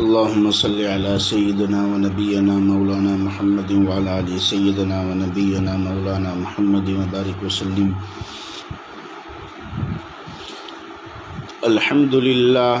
अल्लाहुम्म सल्लि अला सय्यिदिना व नबियना मौलाना मुहम्मद व अला आलि सय्यिदिना व नबियना मौलाना मुहम्मद व बारिक वसल्लम अल्हम्दुलिल्लाह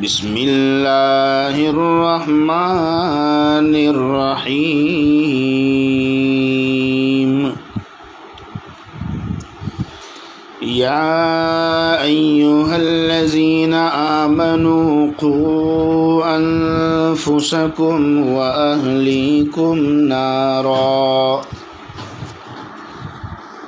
रजीम बिस्मिल्लाहिर्रहमानिर्रहीम या अय्युहल्लज़ीन आमनू qu अनफुसकुम व अहलीकुम नारा वक़ूदुहा अन्नास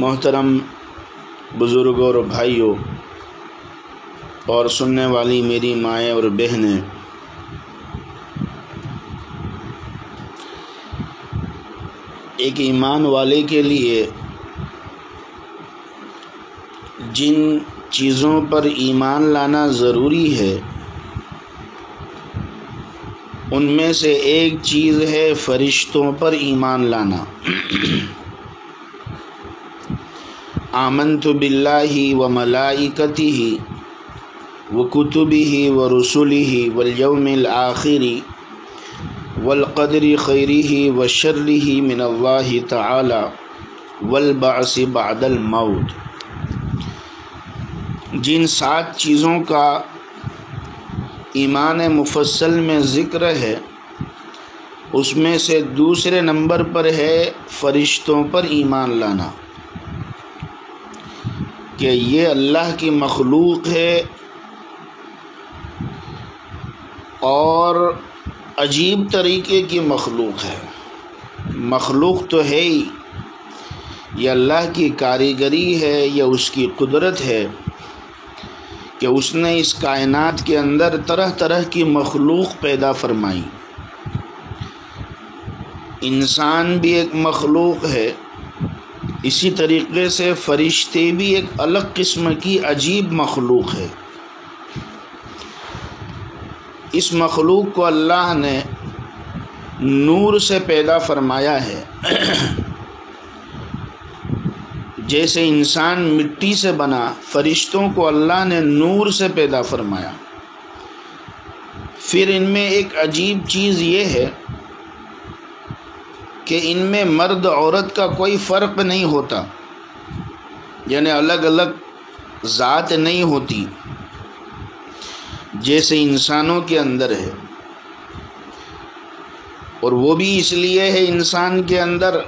मोहतरम बुज़ुर्गों और भाइयों और सुनने वाली मेरी माएँ और बहनें। एक ईमान वाले के लिए जिन चीज़ों पर ईमान लाना ज़रूरी है, उनमें से एक चीज़ है फ़रिश्तों पर ईमान लाना। आमनतु बिल्लाहि व मलाइकतिहि व कुतुबिहि व रुसुलिहि वल यौमिल आखिरी वलक़दरी खैरिही व शर्रिही मिनल्लाहि तआला वल बास बादल मौत। जिन सात चीज़ों का ईमान मुफसल में ज़िक्र है, उसमें से दूसरे नंबर पर है फ़रिश्तों पर ईमान लाना। कि ये अल्लाह की मखलूक है और अजीब तरीके की मखलूक है। मखलूक तो है ही। ये अल्लाह की कारीगरी है, या उसकी कुदरत है कि उसने इस कायनात के अंदर तरह तरह की मखलूक पैदा फरमाई। इंसान भी एक मखलूक है। इसी तरीके से फरिश्ते भी एक अलग किस्म की अजीब मखलूक है। इस मखलूक को अल्लाह ने नूर से पैदा फरमाया है। जैसे इंसान मिट्टी से बना फरिश्तों को अल्लाह ने नूर से पैदा फरमाया। फिर इनमें एक अजीब चीज़ ये है कि इनमें मर्द औरत का कोई फ़र्क नहीं होता। यानी अलग अलग ज़ात नहीं होती। जैसे इंसानों के अंदर है। और वो भी इसलिए है इंसान के अंदर।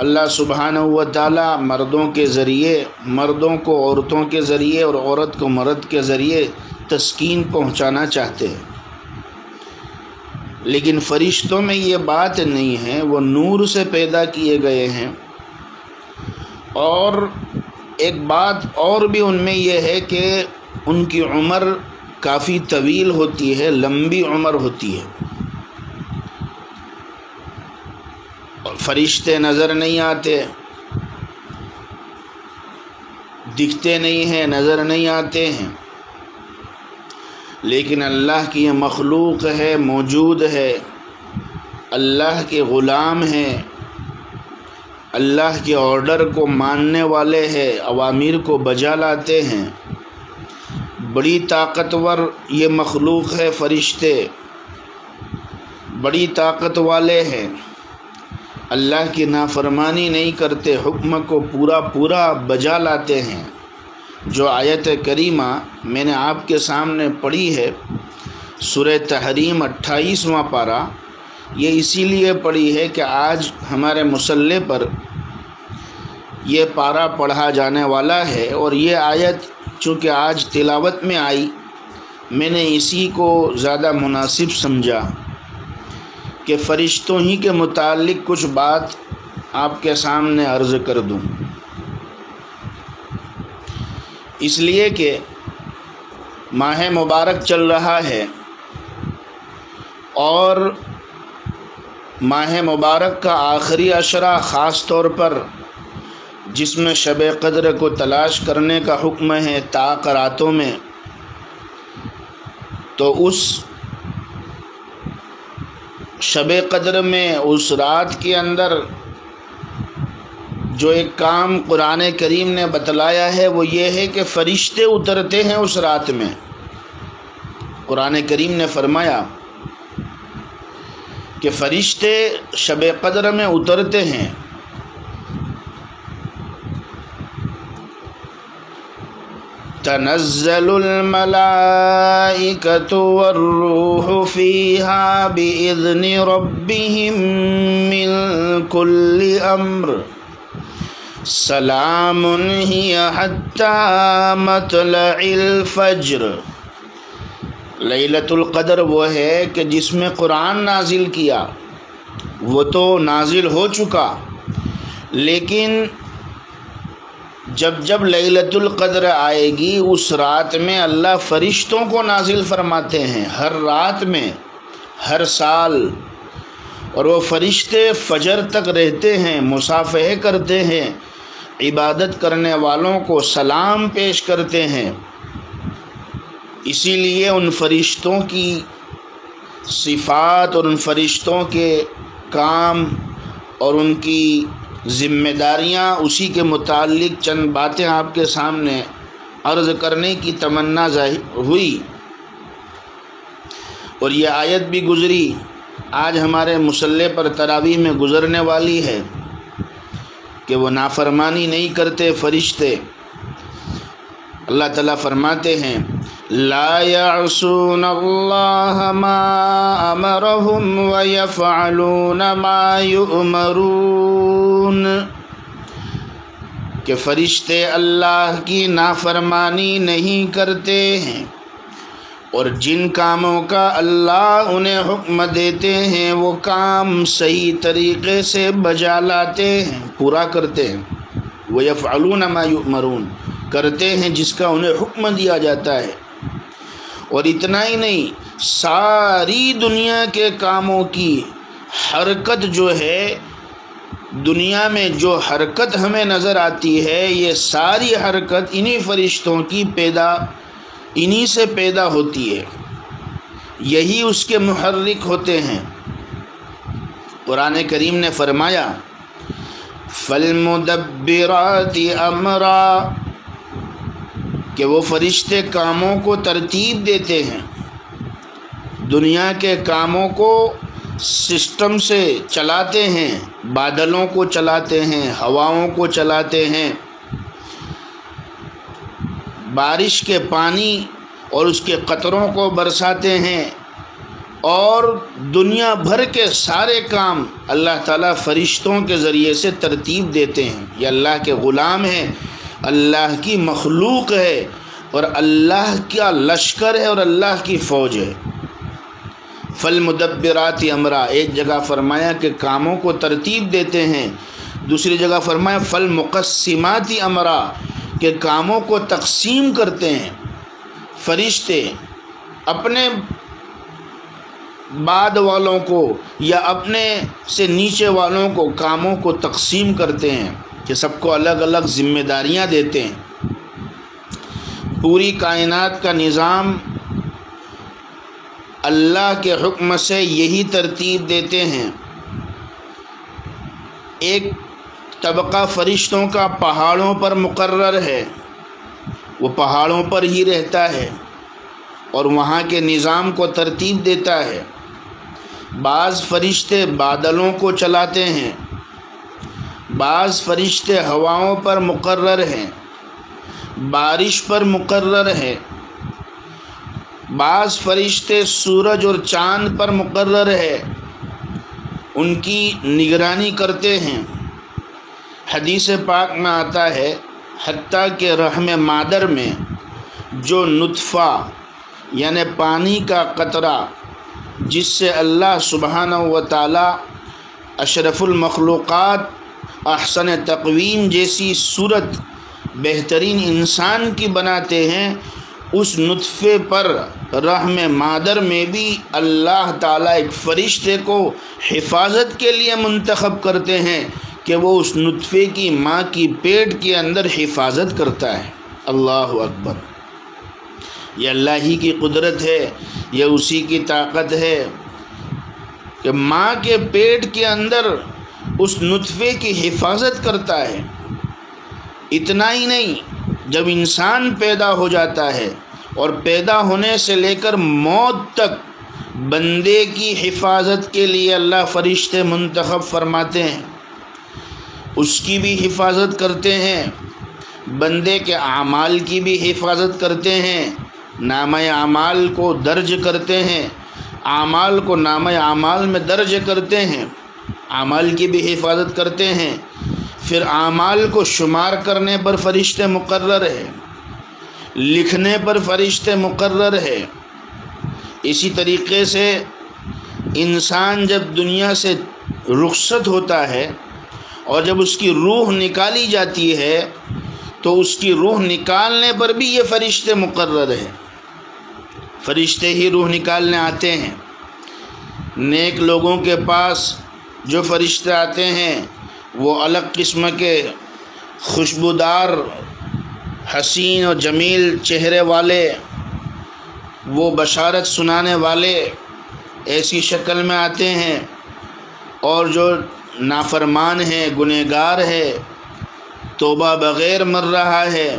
अल्लाह सुबहान व ताली मर्दों के ज़रिए, मर्दों को औरतों के ज़रिए और औरत को मर्द के ज़रिए तस्कीन पहुंचाना चाहते हैं। लेकिन फ़रिश्तों में ये बात नहीं है, वो नूर से पैदा किए गए हैं। और एक बात और भी उनमें यह है कि उनकी उम्र काफ़ी तवील होती है, लंबी उम्र होती है। फरिश्ते नज़र नहीं आते, दिखते नहीं हैं, नज़र नहीं आते हैं। लेकिन अल्लाह की ये मखलूक है, मौजूद है। अल्लाह के ग़ुलाम हैं। अल्लाह के ऑर्डर को मानने वाले हैं, अवामिर को बजा लाते हैं। बड़ी ताकतवर ये मखलूक है, फ़रिश्ते। बड़ी ताकत वाले हैं। अल्लाह की नाफरमानी नहीं करते, हुक्म को पूरा पूरा बजा लाते हैं। जो आयत करीमा मैंने आपके सामने पढ़ी है सुर तहरीम अट्ठाईसवां पारा, ये इसीलिए पढ़ी है कि आज हमारे मुसल्ले पर ये पारा पढ़ा जाने वाला है और ये आयत चूँकि आज तिलावत में आई, मैंने इसी को ज़्यादा मुनासिब समझा कि फ़रिश्तों ही के मुतालिक कुछ बात आपके सामने अर्ज़ कर दूँ। इसलिए कि माह मुबारक चल रहा है और माह मुबारक का आखिरी अशरा ख़ास तौर पर जिसमें शब कद्र को तलाश करने का हुक्म है ताक़रातों में तो उस शब कद्र में, उस रात के अंदर जो एक काम कुरान करीम ने बतलाया है, वो ये है कि फ़रिश्ते उतरते हैं उस रात में। कुरान करीम ने फरमाया कि फ़रिश्ते शब कद्र में उतरते हैं। तनज़लमलाइकत वर्रूह फ़ीहा बिइज़्नि कुल्लि अम्र। सलामुन हिय हत्ता मतलइल फ़ज्र लैलतुल क़द्र वो है कि जिसमें कुरान नाजिल किया वो तो नाजिल हो चुका लेकिन जब जब लैलतुल क़द्र आएगी उस रात में अल्लाह फ़रिश्तों को नाजिल फरमाते हैं हर रात में हर साल और वो फ़रिश्ते फ़जर तक रहते हैं मुसाफ़े करते हैं इबादत करने वालों को सलाम पेश करते हैं। इसीलिए उन फ़रिश्तों की सिफ़ात और उन फ़रिश्तों के काम और उनकी ज़िम्मेदारियाँ उसी के मुतालिक चंद बातें आपके सामने अर्ज़ करने की तमन्ना ज़ाहिर हुई। और ये आयत भी गुज़री। आज हमारे मुसल्ले पर तरावी में गुज़रने वाली है। कि वो नाफरमानी नहीं करते फ़रिश्ते। अल्लाह ताला फरमाते हैं, ला यासून अल्लाह मा अमरहुम व यफ़अलून मा युमरून। कि फ़रिश्ते अल्लाह की नाफरमानी नहीं करते हैं। और जिन कामों का अल्लाह उन्हें हुक्म देते हैं, वो काम सही तरीक़े से बजा लाते हैं, पूरा करते हैं। वह यफ़ालून मायूमरून करते हैं जिसका उन्हें हुक्म दिया जाता है। और इतना ही नहीं, सारी दुनिया के कामों की हरकत जो है, दुनिया में जो हरकत हमें नज़र आती है, ये सारी हरकत इन्हीं फरिश्तों की पैदा इन्हीं से पैदा होती है। यही उसके मुहर्रिक होते हैं। कुरान करीम ने फरमाया, फलमुदब्बिराति अमरा कि वो फरिश्ते कामों को तरतीब देते हैं। दुनिया के कामों को सिस्टम से चलाते हैं, बादलों को चलाते हैं, हवाओं को चलाते हैं। बारिश के पानी और उसके कतरों को बरसाते हैं और दुनिया भर के सारे काम अल्लाह ताला फरिश्तों के ज़रिए से तरतीब देते हैं। ये अल्लाह के ग़ुलाम हैं, अल्लाह की मखलूक है और अल्लाह का लश्कर है और अल्लाह की फ़ौज है। फल मुदब्बरात अमरा, एक जगह फरमाया कि कामों को तरतीब देते हैं, दूसरी जगह फरमाया फल मुकस्सिमाती अमरा के कामों को तकसीम करते हैं, फरिश्ते, अपने बाद वालों को या अपने से नीचे वालों को कामों को तकसीम करते हैं कि सबको अलग अलग ज़िम्मेदारियाँ देते हैं। पूरी कायनात का निज़ाम अल्लाह के हुक्म से यही तरतीब देते हैं। एक तबका फ़रिश्तों का पहाड़ों पर मुकर्र है। वो पहाड़ों पर ही रहता है और वहाँ के निज़ाम को तरतीब देता है। बाज़ फरिश्ते बादलों को चलाते हैं। बाज़ फरिश्ते हवाओं पर मुकर्र हैं। बारिश पर मुकर्र है। बाज़ फरिश्ते सूरज और चाँद पर मुकर्र है। उनकी निगरानी करते हैं। हदीस पाक में आता है हती के रहम मादर में जो नुतफ़ा, यानि पानी का कतरा, जिससे अल्लाह सुबहान व ताली अशरफुलमखलूक़ात अहसन तकवीम जैसी सूरत बेहतरीन इंसान की बनाते हैं, उस नुतफ़े पर रहम मादर में भी अल्लाह ताला एक फ़रिश्ते को हिफाजत के लिए मंतखब करते हैं। कि वो उस नुतफ़े की माँ की पेट के अंदर हिफाजत करता है। अल्लाह अकबर। ये अल्लाह ही की कुदरत है यह उसी की ताकत है कि माँ के पेट के अंदर उस नुतफ़े की हिफाजत करता है। इतना ही नहीं, जब इंसान पैदा हो जाता है और पैदा होने से लेकर मौत तक बंदे की हिफाजत के लिए अल्लाह फरिश्ते मंतखब फरमाते हैं। उसकी भी हिफाजत करते हैं। बंदे के अमाल की भी हिफाजत करते हैं। नाम अमाल को दर्ज करते हैं। आमाल को नाम अमाल में दर्ज करते हैं। आमाल की भी हिफाजत करते हैं। फिर आमाल को शुमार करने पर फरिश्ते मुकर्र है। लिखने पर फरिश्ते मुकर्र है। इसी तरीके से इंसान जब दुनिया से रुखसत होता है और जब उसकी रूह निकाली जाती है तो उसकी रूह निकालने पर भी ये फरिश्ते मुकर्र हैं। फरिश्ते ही रूह निकालने आते हैं। नेक लोगों के पास जो फरिश्ते आते हैं, वो अलग किस्म के खुशबूदार, हसीन और जमील चेहरे वाले, वो बशारत सुनाने वाले ऐसी शक्ल में आते हैं और जो नाफरमान है, गुनहगार है, तोबा बग़ैर मर रहा है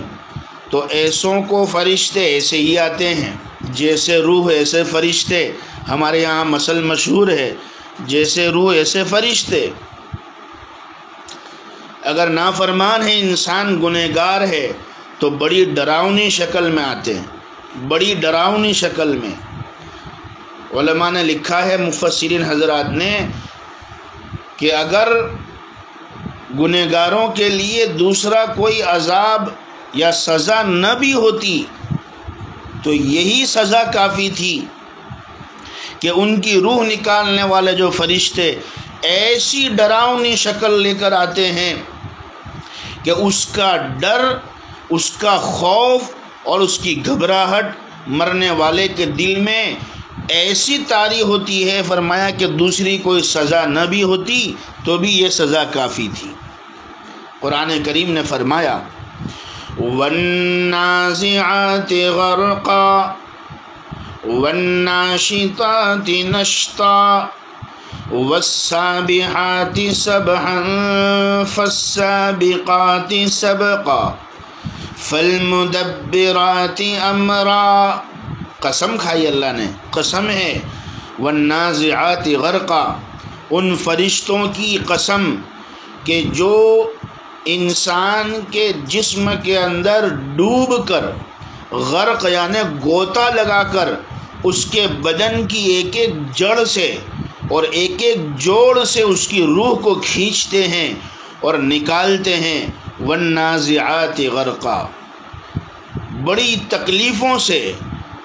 तो ऐसों को फ़रिश्ते ऐसे ही आते हैं। जैसे रूह ऐसे फ़रिश्ते हमारे यहाँ मसल मशहूर है, जैसे रूह ऐसे फ़रिश्ते। अगर नाफरमान है, इंसान गुनहगार है तो बड़ी डरावनी शक्ल में आते हैं, बड़ी डरावनी शक्ल में। ने लिखा है मुफसरिन हजरात ने कि अगर गुनहगारों के लिए दूसरा कोई अजाब या सज़ा न भी होती तो यही सज़ा काफ़ी थी कि उनकी रूह निकालने वाले जो फरिश्ते ऐसी डरावनी शक्ल लेकर आते हैं कि उसका डर, उसका खौफ और उसकी घबराहट मरने वाले के दिल में ऐसी तारी होती है, फरमाया कि दूसरी कोई सज़ा न भी होती तो भी ये सज़ा काफ़ी थी। कुरान करीम ने फरमाया, वन्नाज़िआत गरक़ा, वन्नाशितात नश्ता, वस्साबिहाति सबहन, फस्साबिकाति सबका, फलमुदब्बिराति अमरा। कसम खाई अल्लाह ने, कसम है। वन्नाज़िआति गरका, उन फरिश्तों की कसम के जो इंसान के जिस्म के अंदर डूब कर, गर्क यानि गोता लगाकर, उसके बदन की एक एक जड़ से और एक एक जोड़ से उसकी रूह को खींचते हैं और निकालते हैं। वन्नाज़िआत गर्का। बड़ी तकलीफ़ों से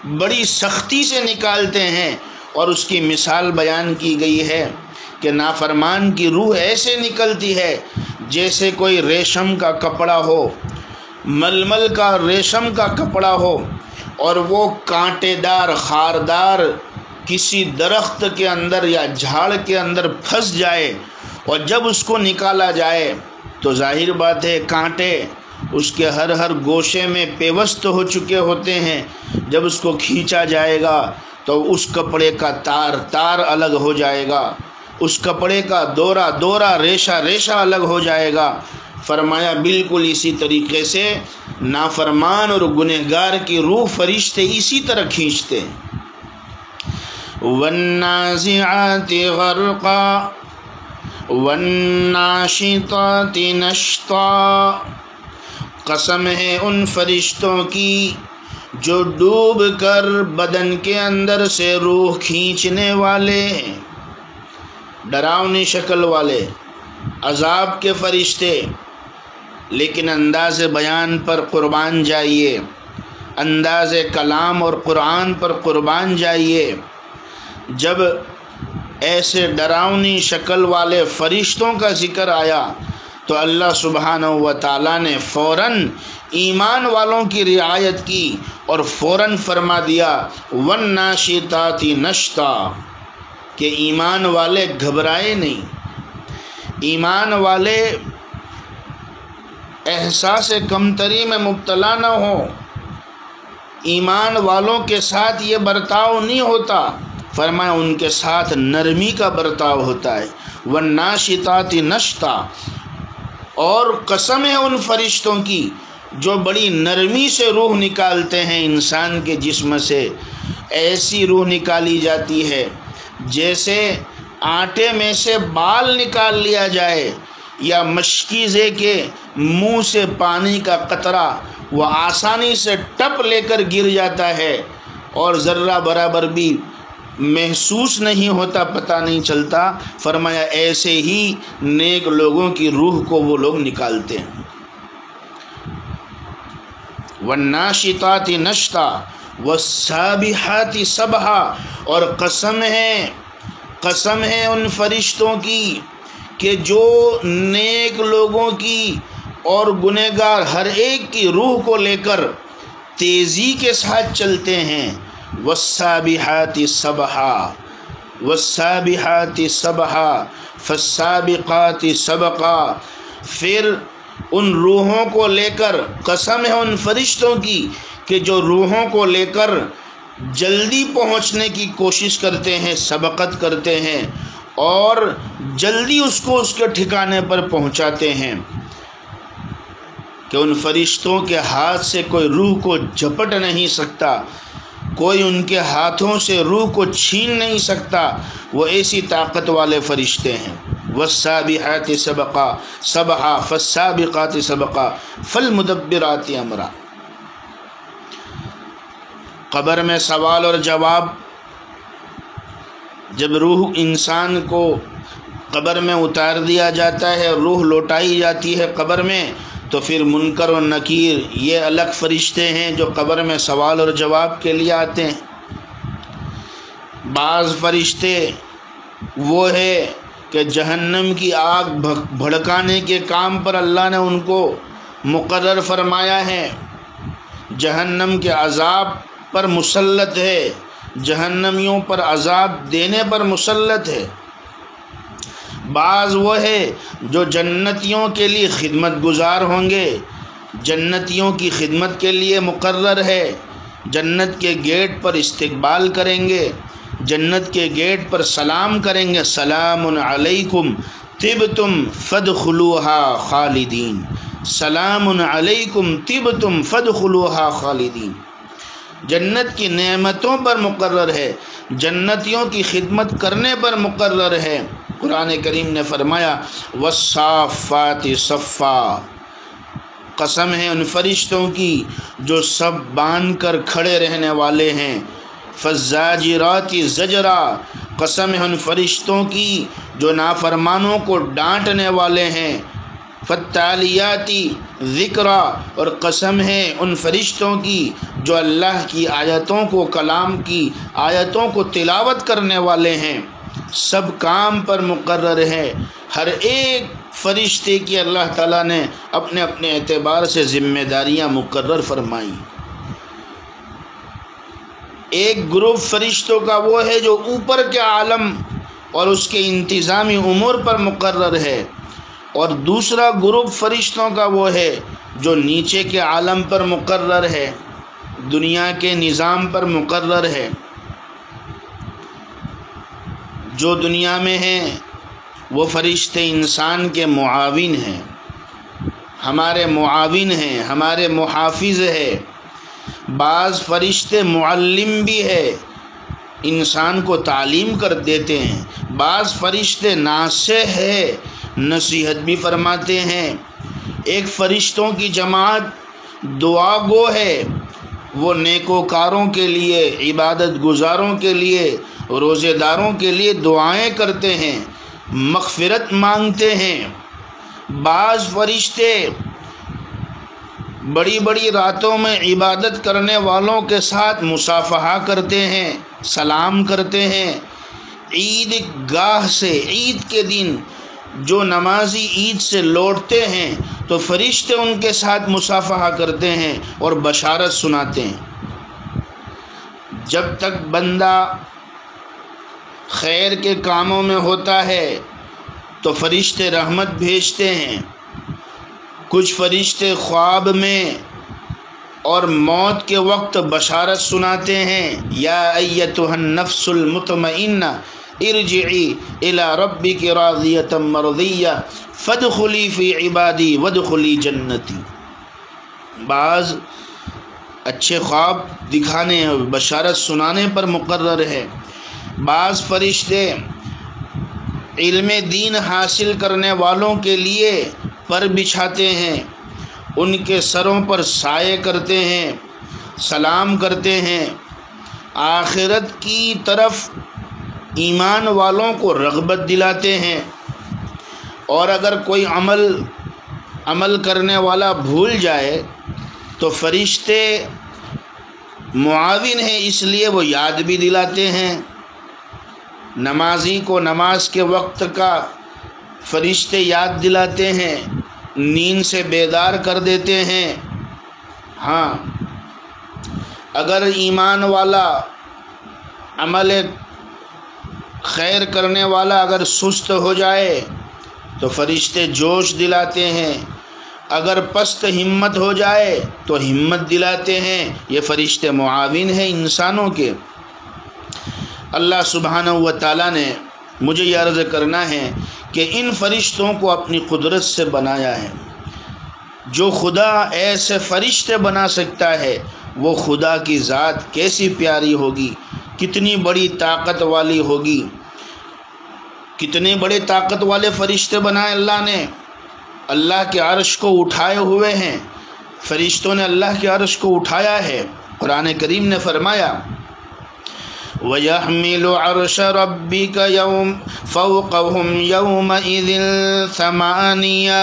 बड़ी सख्ती से निकालते हैं और उसकी मिसाल बयान की गई है कि नाफरमान की रूह ऐसे निकलती है जैसे कोई रेशम का कपड़ा हो, मलमल का रेशम का कपड़ा हो और वो कांटेदार, खारदार किसी दरख्त के अंदर या झाड़ के अंदर फंस जाए और जब उसको निकाला जाए तो ज़ाहिर बात है कांटे उसके हर हर गोशे में पेवस्त हो चुके होते हैं। जब उसको खींचा जाएगा तो उस कपड़े का तार तार अलग हो जाएगा। उस कपड़े का दोरा दोरा, रेशा रेशा अलग हो जाएगा। फरमाया, बिल्कुल इसी तरीके से नाफरमान और गुनहगार की रूह फरिश्ते इसी तरह खींचते वन्नाज़िआति गरक़ा नश्ता। कसम है उन फरिश्तों की, जो डूब कर बदन के अंदर से रूह खींचने वाले हैं डरावनी शक्ल वाले, अजाब के फरिश्ते। लेकिन अंदाज बयान पर क़ुरबान जाइए, अंदाज कलाम और क़ुरान पर क़ुरबान जाइए। जब ऐसे डरावनी शक्ल वाले फ़रिश्तों का ज़िक्र आया तो अल्लाह सुबहान व ताली ने फ़ौर ईमान वालों की रियायत की और फ़ौर फरमा दिया वन नाशिताती नश्ता कि ईमान वाले घबराए नहीं। ईमान वाले एहसास कमतरी में मुबतला न हो। ईमान वालों के साथ ये बर्ताव नहीं होता। फरमाया उनके साथ नरमी का बर्ताव होता है। वह नाशिताती नश्ता और कसम है उन फरिश्तों की, जो बड़ी नरमी से रूह निकालते हैं इंसान के जिस्म से। ऐसी रूह निकाली जाती है, जैसे आटे में से बाल निकाल लिया जाए, या मशकीज़े के मुँह से पानी का कतरा वह आसानी से टप लेकर गिर जाता है, और ज़र्रा बराबर भी महसूस नहीं होता, पता नहीं चलता। फरमाया, ऐसे ही नेक लोगों की रूह को वो लोग निकालते हैं। वन्नाशिताति नश्ता व साबिहाती सबहा, और कसम है कसम है उन फरिश्तों की कि जो नेक लोगों की और गुनहगार हर एक की रूह को लेकर तेज़ी के साथ चलते हैं। वसाबिहाती सबहा वसाबिहाती सबहा फसाबिकाती सबका फिर उन रूहों को लेकर, कसम है उन फरिश्तों की, कि जो रूहों को लेकर जल्दी पहुँचने की कोशिश करते हैं, सबकत करते हैं, और जल्दी उसको उसके ठिकाने पर पहुंचाते हैं, कि उन फरिश्तों के हाथ से कोई रूह को झपट नहीं सकता। कोई उनके हाथों से रूह को छीन नहीं सकता। वो ऐसी ताकत वाले फरिश्ते हैं। वसाबिहात सबका, सबहा फसाबिकात सबका फल मुदब्बरात अमरा। कब्र में सवाल और जवाब। जब रूह इंसान को कब्र में उतार दिया जाता है, रूह लौटाई जाती है कब्र में तो फिर मुनकर और नकीर ये अलग फरिश्ते हैं जो कब्र में सवाल और जवाब के लिए आते हैं। बाज़ फरिश्ते वो है कि जहन्नम की आग भड़काने के काम पर अल्लाह ने उनको मुकर्र फरमाया है। जहन्नम के अजाब पर मुसलत है। जहन्नमियों पर अजाब देने पर मुसलत है। बाज़ वो है जो जन्नतियों के लिए खिदमत गुजार होंगे। जन्नतियों की खिदमत के लिए मुकर्र है। जन्नत के गेट पर इस्तकबाल करेंगे। जन्नत के गेट पर सलाम करेंगे। सलाम अलैकुम तिब तुम फ़द खलूहा खालिदीन। सलाम अलैकुम तिब तुम फ़द खलूहा खालिदीन। जन्नत की नेमतों पर मुकर्र है। जन्नतियों की खिदमत करने पर मुकर्र है। कुरान करीम ने फरमाया वसाफ़ात सफ़ा कसम है उन फरिश्तों की जो सब बाँध कर खड़े रहने वाले हैं। फ़जाजराती ज़जरा। कसम है उन फरिश्तों की जो नाफरमानों को डांटने वाले हैं। फ़तालियाती ज़िक्रा। और कसम है उन फरिश्तों की जो अल्लाह की आयतों को, कलाम की आयतों को तिलावत करने वाले हैं। सब काम पर मुकर्र है। हर एक फरिश्ते की अल्लाह ताला ने अपने अपने एतबार से ज़िम्मेदारियाँ मुकर्र फरमाई। एक ग्रुप फरिश्तों का वो है जो ऊपर के आलम और उसके इंतज़ामी उमूर पर मुकर्र है और दूसरा ग्रुप फरिश्तों का वो है जो नीचे के आलम पर मुकर्र है, दुनिया के निज़ाम पर मुकर्र है। जो दुनिया में हैं, वो फरिश्ते इंसान के मुआविन हैं। हमारे मुआविन हैं, हमारे मुहाफिज है। बाज़ फरिश्ते मुअल्लिम भी है, इंसान को तालीम कर देते हैं। बाज़ फरिश्ते नासे है, नसीहत भी फरमाते हैं। एक फ़रिश्तों की जमात दुआ गो है वो नेकोकारों के लिए, इबादत गुज़ारों के लिए, रोज़ेदारों के लिए दुआएँ करते हैं, मगफ़रत मांगते हैं। बाज़ फरिश्ते बड़ी बड़ी रातों में इबादत करने वालों के साथ मुसाफहा करते हैं, सलाम करते हैं। ईद गाह से, ईद के दिन जो नमाजी ईद से लौटते हैं तो फरिश्ते उनके साथ मुसाफहा करते हैं और बशारत सुनाते हैं। जब तक बंदा खैर के कामों में होता है तो फरिश्ते रहमत भेजते हैं। कुछ फरिश्ते ख्वाब में और मौत के वक्त बशारत सुनाते हैं, या अयतुहन्नफ्सुलमतमइन्ना इरजी इला रब्बी के राजियतम मरदिया फ़द खुली फ़ी इबादी वद खुली जन्नती बाज़ अच्छे ख्वाब दिखाने, बशारत सुनाने पर मुकर्र है। बाज़ फरिश्ते, इल्म दीन हासिल करने वालों के लिए पर बिछाते हैं। उनके सरों पर साए करते हैं, सलाम करते हैं। आखिरत की तरफ़ ईमान वालों को रगबत दिलाते हैं और अगर कोई अमल अमल करने वाला भूल जाए तो फरिश्ते मुआविन हैं, इसलिए वो याद भी दिलाते हैं। नमाजी को नमाज़ के वक्त का फरिश्ते याद दिलाते हैं, नींद से बेदार कर देते हैं। हाँ अगर ईमान वाला अमल खैर करने वाला अगर सुस्त हो जाए तो फरिश्ते जोश दिलाते हैं। अगर पस्त हिम्मत हो जाए तो हिम्मत दिलाते हैं। ये फरिश्ते मुआविन हैं इंसानों के। अल्लाह सुबहान व ताली ने मुझे यह अर्ज़ करना है कि इन फरिश्तों को अपनी कुदरत से बनाया है। जो खुदा ऐसे फरिश्ते बना सकता है, वो खुदा की ज़ात कैसी प्यारी होगी, कितनी बड़ी ताकत वाली होगी। कितने बड़े ताकत वाले फरिश्ते बनाए अल्लाह ने। अल्लाह के अर्श को उठाए हुए हैं। फरिश्तों ने अल्लाह के अर्श को उठाया है। कुरान करीम ने फरमाया, वयहमिल अर्श रब्बिक यौम, फ़ौक़हुम यौमइज़िन समानिया।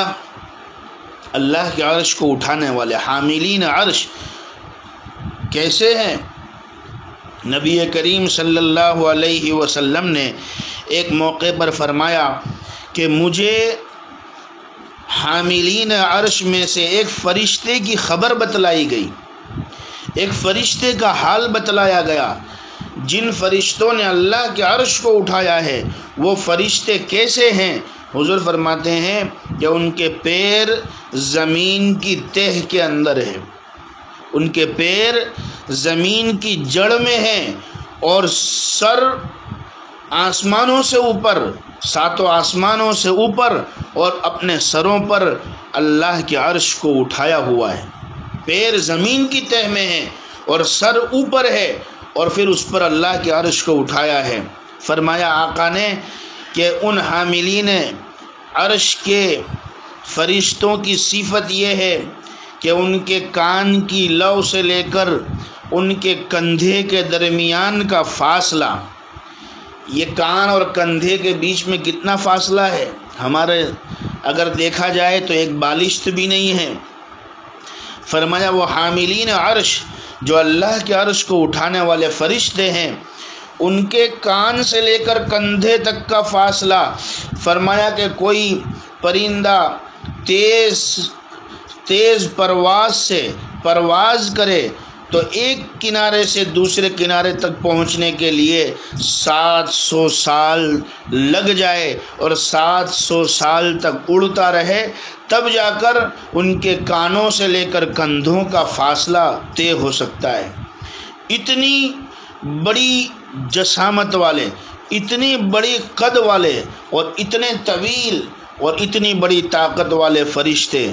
अल्लाह के अर्श को उठाने वाले हामिलीन अरश कैसे हैं? नबी करीम सल्लल्लाहु अलैहि वसल्लम ने एक मौके पर फरमाया कि मुझे हामिलीन अर्श में से एक फ़रिश्ते की ख़बर बतलाई गई। एक फ़रिश्ते का हाल बतलाया गया। जिन फरिश्तों ने अल्लाह के अर्श को उठाया है, वो फरिश्ते कैसे हैं? हुजूर फरमाते हैं कि उनके पैर ज़मीन की तह के अंदर है। उनके पैर ज़मीन की जड़ में हैं और सर आसमानों से ऊपर, सातों आसमानों से ऊपर और अपने सरों पर अल्लाह के अर्श को उठाया हुआ है। पैर ज़मीन की तह में है और सर ऊपर है और फिर उस पर अल्लाह के अर्श को उठाया है। फरमाया, आका ने कि उन हामिलीन, अर्श के फरिश्तों की सिफत यह है कि उनके कान की लव से लेकर उनके कंधे के दरमियान का फासला, ये कान और कंधे के बीच में कितना फासला है? हमारे, अगर देखा जाए तो एक बालिश्त भी नहीं है। फरमाया, वो हामिलीन अर्श, जो अल्लाह के अर्श को उठाने वाले फरिश्ते हैं, उनके कान से लेकर कंधे तक का फासला। फरमाया कि कोई परिंदा तेज़ तेज़ परवाज से परवाज करे तो एक किनारे से दूसरे किनारे तक पहुँचने के लिए सात सौ साल लग जाए और सात सौ साल तक उड़ता रहे, तब जाकर उनके कानों से लेकर कंधों का फासला तय हो सकता है। इतनी बड़ी जसामत वाले, इतनी बड़ी कद वाले और इतने तवील और इतनी बड़ी ताकत वाले फरिश्ते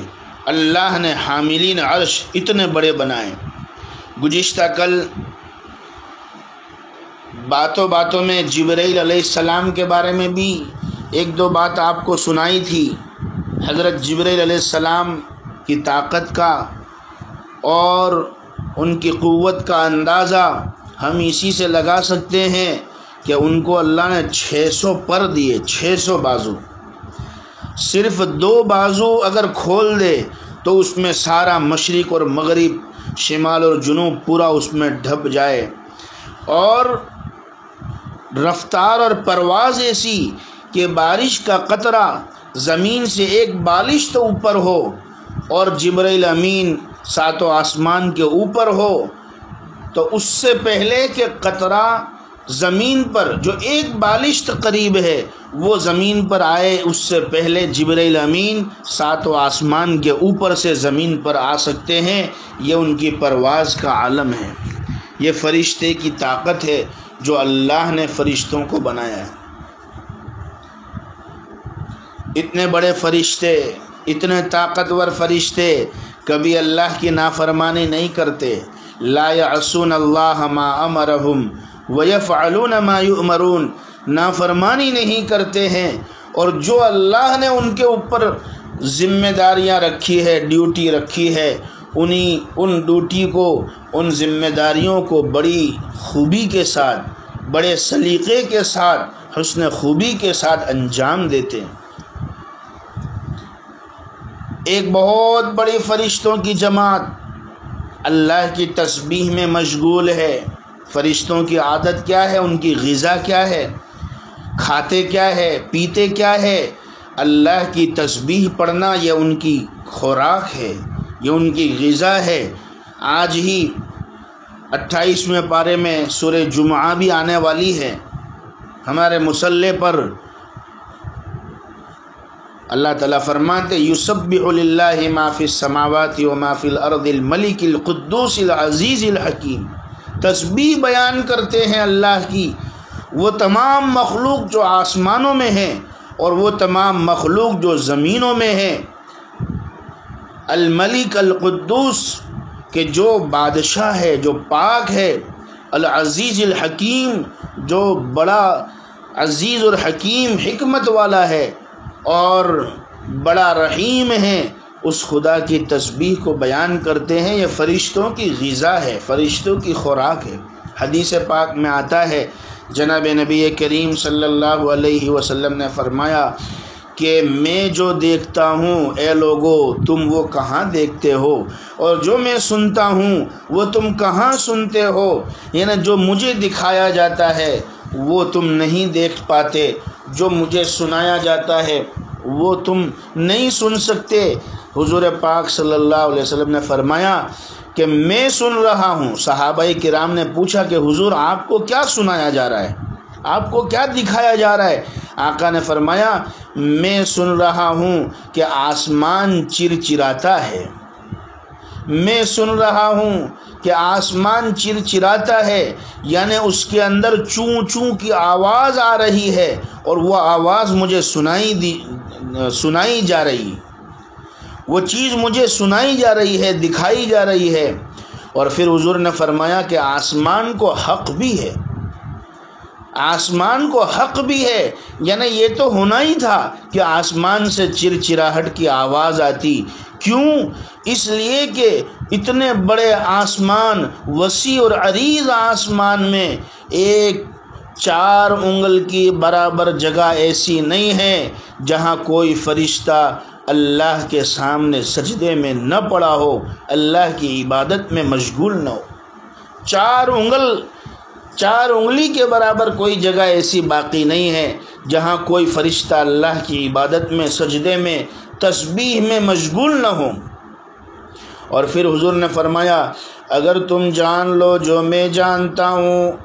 अल्लाह ने हामिलीन अर्श इतने बड़े बनाए। गुज्त कल बातों बातों में जबरील के बारे में भी एक दो बात आपको सुनाई थी। हज़रत जबरील की ताकत का और उनकी क़ुव्वत का अंदाज़ा हम इसी से लगा सकते हैं कि उनको अल्लाह ने 600 पर दिए 600 बाजू। सिर्फ़ दो बाजू अगर खोल दे तो उसमें सारा मशरक़ और मगरब, शिमाल और जुनूब पूरा उसमें ढप जाए। और रफ्तार और परवाज़ ऐसी कि बारिश का कतरा ज़मीन से एक बालिश तो ऊपर हो, और जबरील अमीन सातों आसमान के ऊपर हो तो उससे पहले कि कतरा ज़मीन पर, जो एक बालिश करीब है, वो ज़मीन पर आए, उससे पहले जबरील अमीन सातों आसमान के ऊपर से ज़मीन पर आ सकते हैं। ये उनकी परवाज़ का आलम है। ये फ़रिश्ते की ताकत है, जो अल्लाह ने फ़रिश्तों को बनाया है। इतने बड़े फ़रिश्ते, इतने ताकतवर फ़रिश्ते कभी अल्लाह की नाफरमानी नहीं करते। लायासून अल्लाह मा अमरहम। वयफ़ालून मायूमरून नाफरमानी नहीं करते हैं। और जो अल्लाह ने उनके ऊपर ज़िम्मेदारियाँ रखी है, ड्यूटी रखी है, उन्हीं, उन ड्यूटी को, उन ज़िम्मेदारियों को बड़ी खूबी के साथ, बड़े सलीक़े के साथ, हसन खूबी के साथ अंजाम देते हैं। एक बहुत बड़ी फ़रिश्तों की जमात अल्लाह की तस्बीह में मशगूल है। फ़रिश्तों की आदत क्या है? उनकी गज़ा क्या है? खाते क्या है? पीते क्या है? अल्लाह की तस्बीह पढ़ना यह उनकी खुराक है ये उनकी गज़ा है। आज ही अट्ठाईसवें पारे में सुर जुमा भी आने वाली है। हमारे मुसल्ले पर अल्लाह ताला फरमाते युसबिल्ला माफ़ी समावती व माफ़िल अर्दिल मलिकिल अज़ीज़िल हकीम। तस्बीह बयान करते हैं अल्लाह की। वो तमाम मखलूक जो आसमानों में हैं और वो तमाम मखलूक जो ज़मीनों में हैं। अलमलिक अलक़ुद्दूस, के जो बादशाह है, जो पाक है अज़ीज़ हकीम, जो बड़ा अज़ीज़ और हकीम हमत वाला है और बड़ा रहीम है। उस खुदा की तस्बीह को बयान करते हैं, ये फ़रिश्तों की गज़ा है, फ़रिश्तों की खुराक है। हदीस पाक में आता है, जनाब नबी करीम सल्लल्लाहु अलैहि वसल्लम ने फरमाया कि मैं जो देखता हूँ, ए लोगो, तुम वो कहाँ देखते हो? और जो मैं सुनता हूँ, वो तुम कहाँ सुनते हो? यानी जो मुझे दिखाया जाता है, वो तुम नहीं देख पाते। जो मुझे सुनाया जाता है, वो तुम नहीं सुन सकते। हुजूर पाक सल्लल्लाहु अलैहि वसल्लम ने फरमाया कि मैं सुन रहा हूँ। सहाबाई किराम ने पूछा कि हुजूर, आपको क्या सुनाया जा रहा है? आपको क्या दिखाया जा रहा है? आका ने फरमाया, मैं सुन रहा हूँ कि आसमान चिरचिराता है। मैं सुन रहा हूँ कि आसमान चिरचिराता है, यानी उसके अंदर चूँ चूँ की आवाज़ आ रही है, और वह आवाज़ मुझे सुनाई दी, सुनाई जा रही। वो चीज़ मुझे सुनाई जा रही है, दिखाई जा रही है। और फिर हुजूर ने फरमाया कि आसमान को हक भी है। आसमान को हक भी है। यानी ये तो होना ही था कि आसमान से चिरचिराहट की आवाज़ आती। क्यों? इसलिए कि इतने बड़े आसमान, वसी और अरीज आसमान में एक चार उंगल की बराबर जगह ऐसी नहीं है जहाँ कोई फरिश्ता अल्लाह के सामने सजदे में न पड़ा हो, अल्लाह की इबादत में मशगूल न हो। चार उंगल, चार उंगली के बराबर कोई जगह ऐसी बाकी नहीं है, जहाँ कोई फरिश्ता अल्लाह की इबादत में, सजदे में, तस्बीह में मशगूल न हो। और फिर हुजूर ने फरमाया, अगर तुम जान लो जो मैं जानता हूँ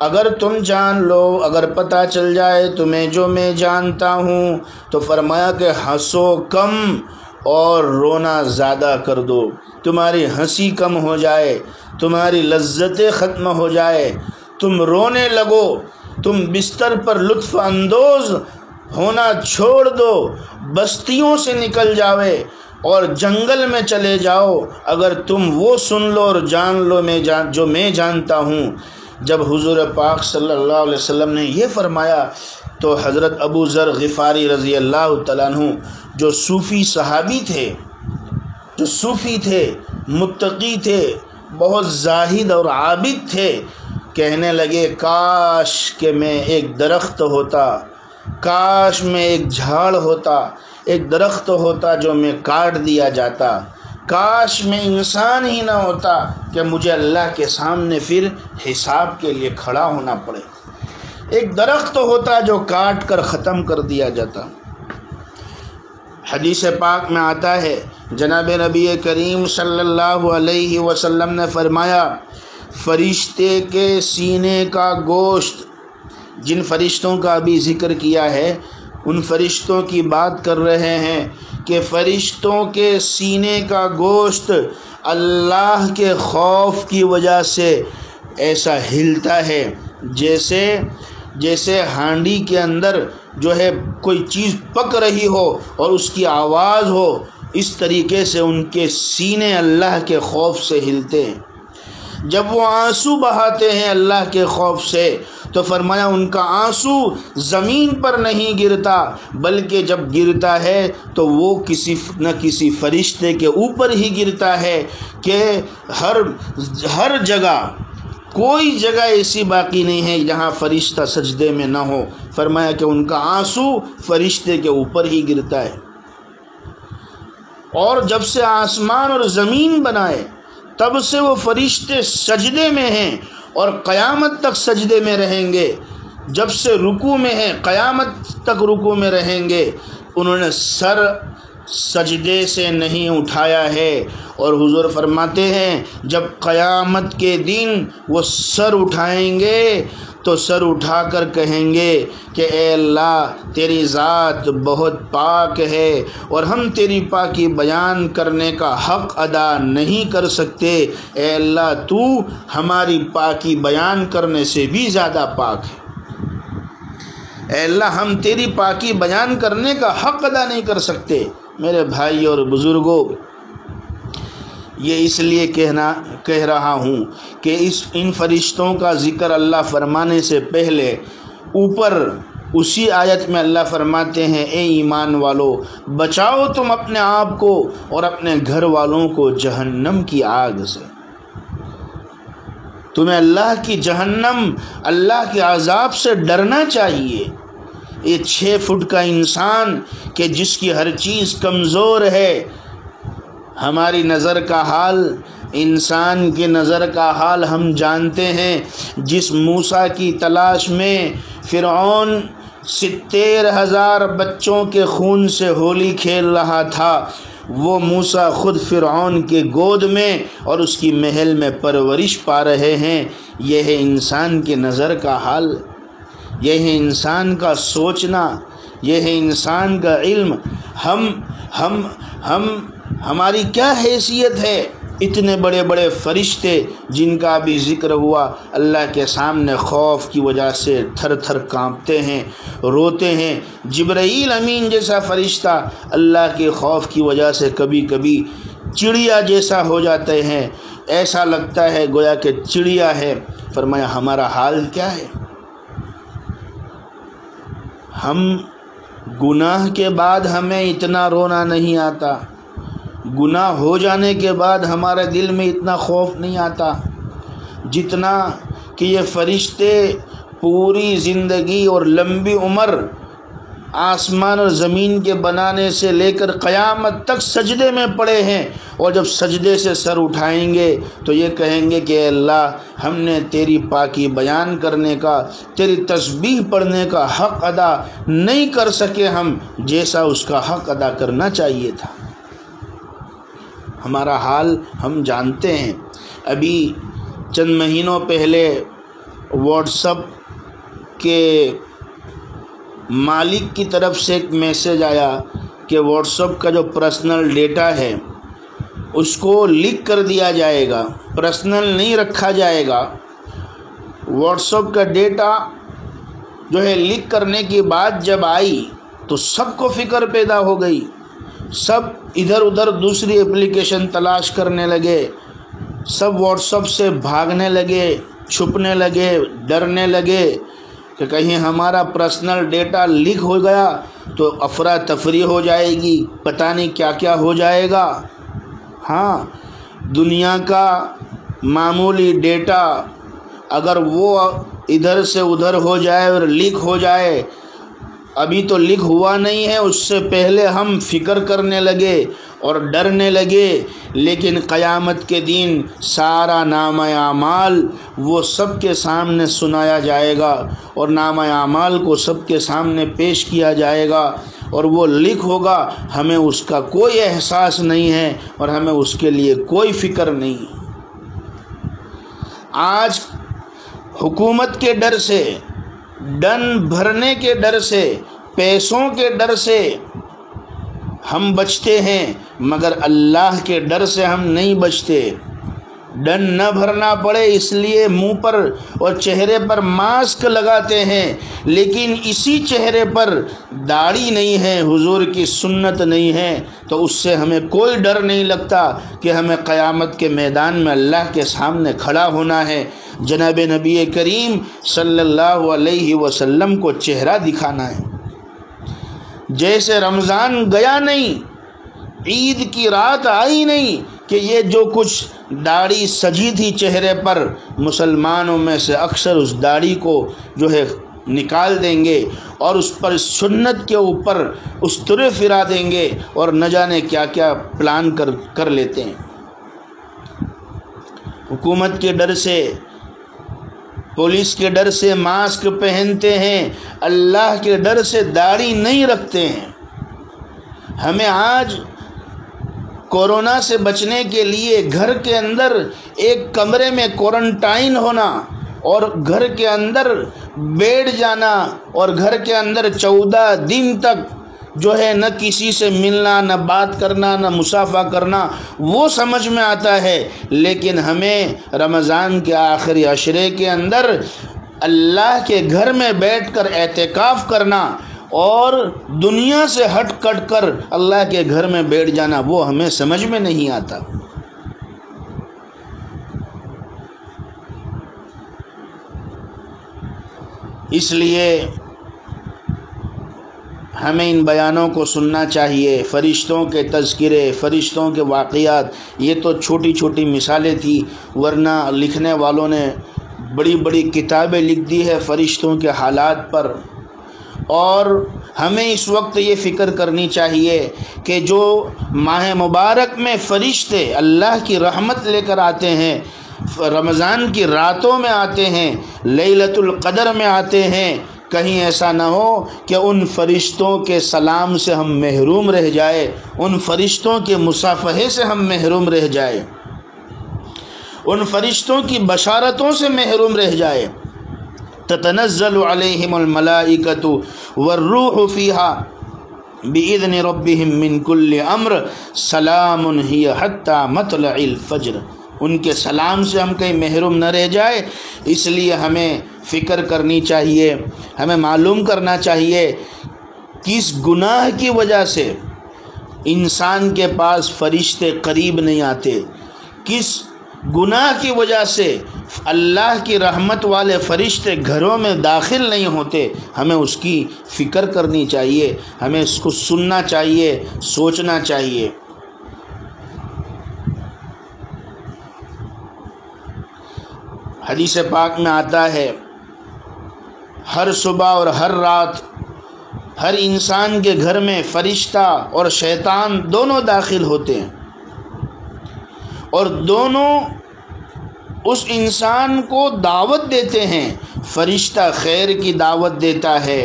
अगर तुम जान लो, अगर पता चल जाए तुम्हें जो मैं जानता हूँ तो फरमाया कि हंसो कम और रोना ज़्यादा कर दो। तुम्हारी हँसी कम हो जाए, तुम्हारी लज्जतें ख़त्म हो जाए, तुम रोने लगो, तुम बिस्तर पर लुत्फ़ अंदोज़ होना छोड़ दो, बस्तियों से निकल जावे और जंगल में चले जाओ। अगर तुम वो सुन लो और जान लो मैं जान जो मैं जानता हूँ जब हुजूर पाक सल्लल्लाहु अलैहि वसल्लम ने यह फरमाया तो हज़रत अबू ज़र ग़िफ़ारी रज़ी अल्लाह तु जो सूफ़ी सहाबी थे, जो सूफ़ी थे, मुत्तकी थे, बहुत जाहिद और आबिद थे, कहने लगे, काश के मैं एक दरख्त होता, काश में एक झाड़ होता, एक दरख्त होता जो मैं काट दिया जाता। काश में इंसान ही ना होता कि मुझे अल्लाह के सामने फिर हिसाब के लिए खड़ा होना पड़े। एक दरख्त होता जो काट कर ख़त्म कर दिया जाता। हदीस पाक में आता है, जनाब नबी करीम सल्लल्लाहु अलैहि वसल्लम ने फरमाया, फरिश्ते के सीने का गोश्त, जिन फरिश्तों का अभी ज़िक्र किया है उन फरिश्तों की बात कर रहे हैं कि फरिश्तों के सीने का गोश्त अल्लाह के खौफ की वजह से ऐसा हिलता है। जैसे जैसे हांडी के अंदर जो है कोई चीज़ पक रही हो और उसकी आवाज़ हो, इस तरीके से उनके सीने अल्लाह के खौफ से हिलते हैं। जब वो आँसू बहाते हैं अल्लाह के खौफ से तो फरमाया, उनका आँसू ज़मीन पर नहीं गिरता, बल्कि जब गिरता है तो वो किसी न किसी फरिश्ते के ऊपर ही गिरता है कि हर हर जगह, कोई जगह ऐसी बाकी नहीं है जहाँ फरिश्ता सजदे में ना हो। फरमाया कि उनका आँसू फरिश्ते के ऊपर ही गिरता है। और जब से आसमान और ज़मीन बनाए, तब से वो फरिश्ते सजदे में हैं और क़यामत तक सजदे में रहेंगे। जब से रुकू में हैं, क़यामत तक रुकू में रहेंगे। उन्होंने सर सजदे से नहीं उठाया है। और हुजूर फरमाते हैं, जब क़यामत के दिन वो सर उठाएँगे तो सर उठाकर कहेंगे कि अल्लाह, तेरी ज़ात बहुत पाक है और हम तेरी पाकी बयान करने का हक़ अदा नहीं कर सकते। अल्लाह, तू हमारी पाकी बयान करने से भी ज़्यादा पाक है। अल्लाह, हम तेरी पाकी बयान करने का हक़ अदा नहीं कर सकते। मेरे भाई और बुज़ुर्गों, ये इसलिए कहना, कह रहा हूँ कि इस, इन फरिश्तों का ज़िक्र अल्लाह फरमाने से पहले ऊपर उसी आयत में अल्लाह फरमाते हैं, ए ईमान वालो, बचाओ तुम अपने आप को और अपने घर वालों को जहन्नम की आग से। तुम्हें अल्लाह की जहन्नम, अल्लाह के आज़ाब से डरना चाहिए। ये छः फुट का इंसान के जिसकी हर चीज़ कमज़ोर है। हमारी नज़र का हाल, इंसान की नज़र का हाल हम जानते हैं। जिस मूसा की तलाश में फ़िरौन सितर हज़ार बच्चों के खून से होली खेल रहा था, वो मूसा ख़ुद फ़िरौन के गोद में और उसकी महल में परवरिश पा रहे हैं। यह है इंसान की नज़र का हाल यह है इंसान का सोचना यह है इंसान का इल्म। हम हम हम, हमारी क्या हैसियत है? इतने बड़े बड़े फरिश्ते जिनका भी ज़िक्र हुआ, अल्लाह के सामने खौफ की वजह से थर थर कांपते हैं, रोते हैं। जब्राईल अमीन जैसा फ़रिश्ता अल्लाह के खौफ की वजह से कभी कभी चिड़िया जैसा हो जाते हैं। ऐसा लगता है, गोया कि चिड़िया है। फरमाया, हमारा हाल क्या है? हम गुनाह के बाद हमें इतना रोना नहीं आता। गुनाह हो जाने के बाद हमारे दिल में इतना खौफ नहीं आता जितना कि ये फरिश्ते पूरी ज़िंदगी और लंबी उम्र आसमान और ज़मीन के बनाने से लेकर क़यामत तक सजदे में पड़े हैं। और जब सजदे से सर उठाएँगे तो ये कहेंगे कि अल्लाह, हमने तेरी पाकी बयान करने का, तेरी तस्बीह पढ़ने का हक़ अदा नहीं कर सके हम, जैसा उसका हक़ अदा करना चाहिए था। हमारा हाल हम जानते हैं। अभी चंद महीनों पहले व्हाट्सअप के मालिक की तरफ़ से एक मैसेज आया कि व्हाट्सअप का जो पर्सनल डेटा है, उसको लीक कर दिया जाएगा पर्सनल नहीं रखा जाएगा। व्हाट्सअप का डेटा जो है लीक करने की बात जब आई तो सबको फ़िक्र पैदा हो गई। सब इधर उधर दूसरी एप्लीकेशन तलाश करने लगे। सब व्हाट्सअप से भागने लगे, छुपने लगे, डरने लगे। कि कहीं हमारा पर्सनल डेटा लीक हो गया तो अफरा तफरी हो जाएगी। पता नहीं क्या क्या हो जाएगा। हाँ दुनिया का मामूली डेटा अगर वो इधर से उधर हो जाए और लीक हो जाए अभी तो लिख हुआ नहीं है, उससे पहले हम फ़िक्र करने लगे और डरने लगे, लेकिन क़यामत के दिन सारा नाम आमाल वो सब के सामने सुनाया जाएगा और नाम आमाल को सबके सामने पेश किया जाएगा और वो लिख होगा, हमें उसका कोई एहसास नहीं है और हमें उसके लिए कोई फ़िक्र नहीं आज हुकूमत के डर से डन भरने के डर से, पैसों के डर से हम बचते हैं, मगर अल्लाह के डर से हम नहीं बचते। डन न भरना पड़े, इसलिए मुँह पर और चेहरे पर मास्क लगाते हैं, लेकिन इसी चेहरे पर दाढ़ी नहीं है, हुजूर की सुन्नत नहीं है तो उससे हमें कोई डर नहीं लगता कि हमें क़यामत के मैदान में अल्लाह के सामने खड़ा होना है। जनाब नबी करीम सल्लल्लाहु अलैहि वसल्लम को चेहरा दिखाना है। जैसे रमज़ान गया नहीं, ईद की रात आई नहीं कि ये जो कुछ दाढ़ी सजी थी चेहरे पर, मुसलमानों में से अक्सर उस दाढ़ी को जो है निकाल देंगे और उस पर सुन्नत के ऊपर उस तुरे फिरा देंगे और न जाने क्या क्या प्लान कर कर लेते हैं। हुकूमत के डर से, पुलिस के डर से मास्क पहनते हैं, अल्लाह के डर से दाढ़ी नहीं रखते हैं। हमें आज कोरोना से बचने के लिए घर के अंदर एक कमरे में क्वारंटाइन होना और घर के अंदर बैठ जाना और घर के अंदर चौदह दिन तक जो है न किसी से मिलना, न बात करना, न मुसाफा करना, वो समझ में आता है। लेकिन हमें रमज़ान के आखिरी अशरे के अंदर अल्लाह के घर में बैठ कर एहतिकाफ़ करना और दुनिया से हट कट कर अल्लाह के घर में बैठ जाना, वो हमें समझ में नहीं आता। इसलिए हमें इन बयानों को सुनना चाहिए। फ़रिश्तों के तस्करे फ़रिश्तों के वाक़ात ये तो छोटी छोटी मिसालें थी, वरना लिखने वालों ने बड़ी बड़ी किताबें लिख दी है फ़रिश्तों के हालात पर। और हमें इस वक्त ये फ़िक्र करनी चाहिए कि जो माह मुबारक में फ़रिश्ते अल्लाह की रहमत लेकर आते हैं, रमज़ान की रातों में आते हैं, लैलतुल क़दर में आते हैं, कहीं ऐसा ना हो कि उन फरिश्तों के सलाम से हम महरूम रह जाए, उन फरिश्तों के मुसाफ़े से हम महरूम रह जाए, उन फरिश्तों की बशारतों से महरूम रह जाए। ततनज़लमलाइकत वर्रूह फ़ीहा बिदन रबिम मिनकुल्ल अम्र सलाम हत्ता मतल फ़ज्र। उनके सलाम से हम कहीं महरूम न रह जाए, इसलिए हमें फ़िक्र करनी चाहिए, हमें मालूम करना चाहिए किस गुनाह की वजह से इंसान के पास फरिश्ते करीब नहीं आते, किस गुनाह की वजह से अल्लाह की रहमत वाले फरिश्ते घरों में दाखिल नहीं होते, हमें उसकी फ़िक्र करनी चाहिए, हमें इसको सुनना चाहिए, सोचना चाहिए। हदीस पाक में आता है, हर सुबह और हर रात हर इंसान के घर में फरिश्ता और शैतान दोनों दाखिल होते हैं। और दोनों उस इंसान को दावत देते हैं। फरिश्ता खैर की दावत देता है।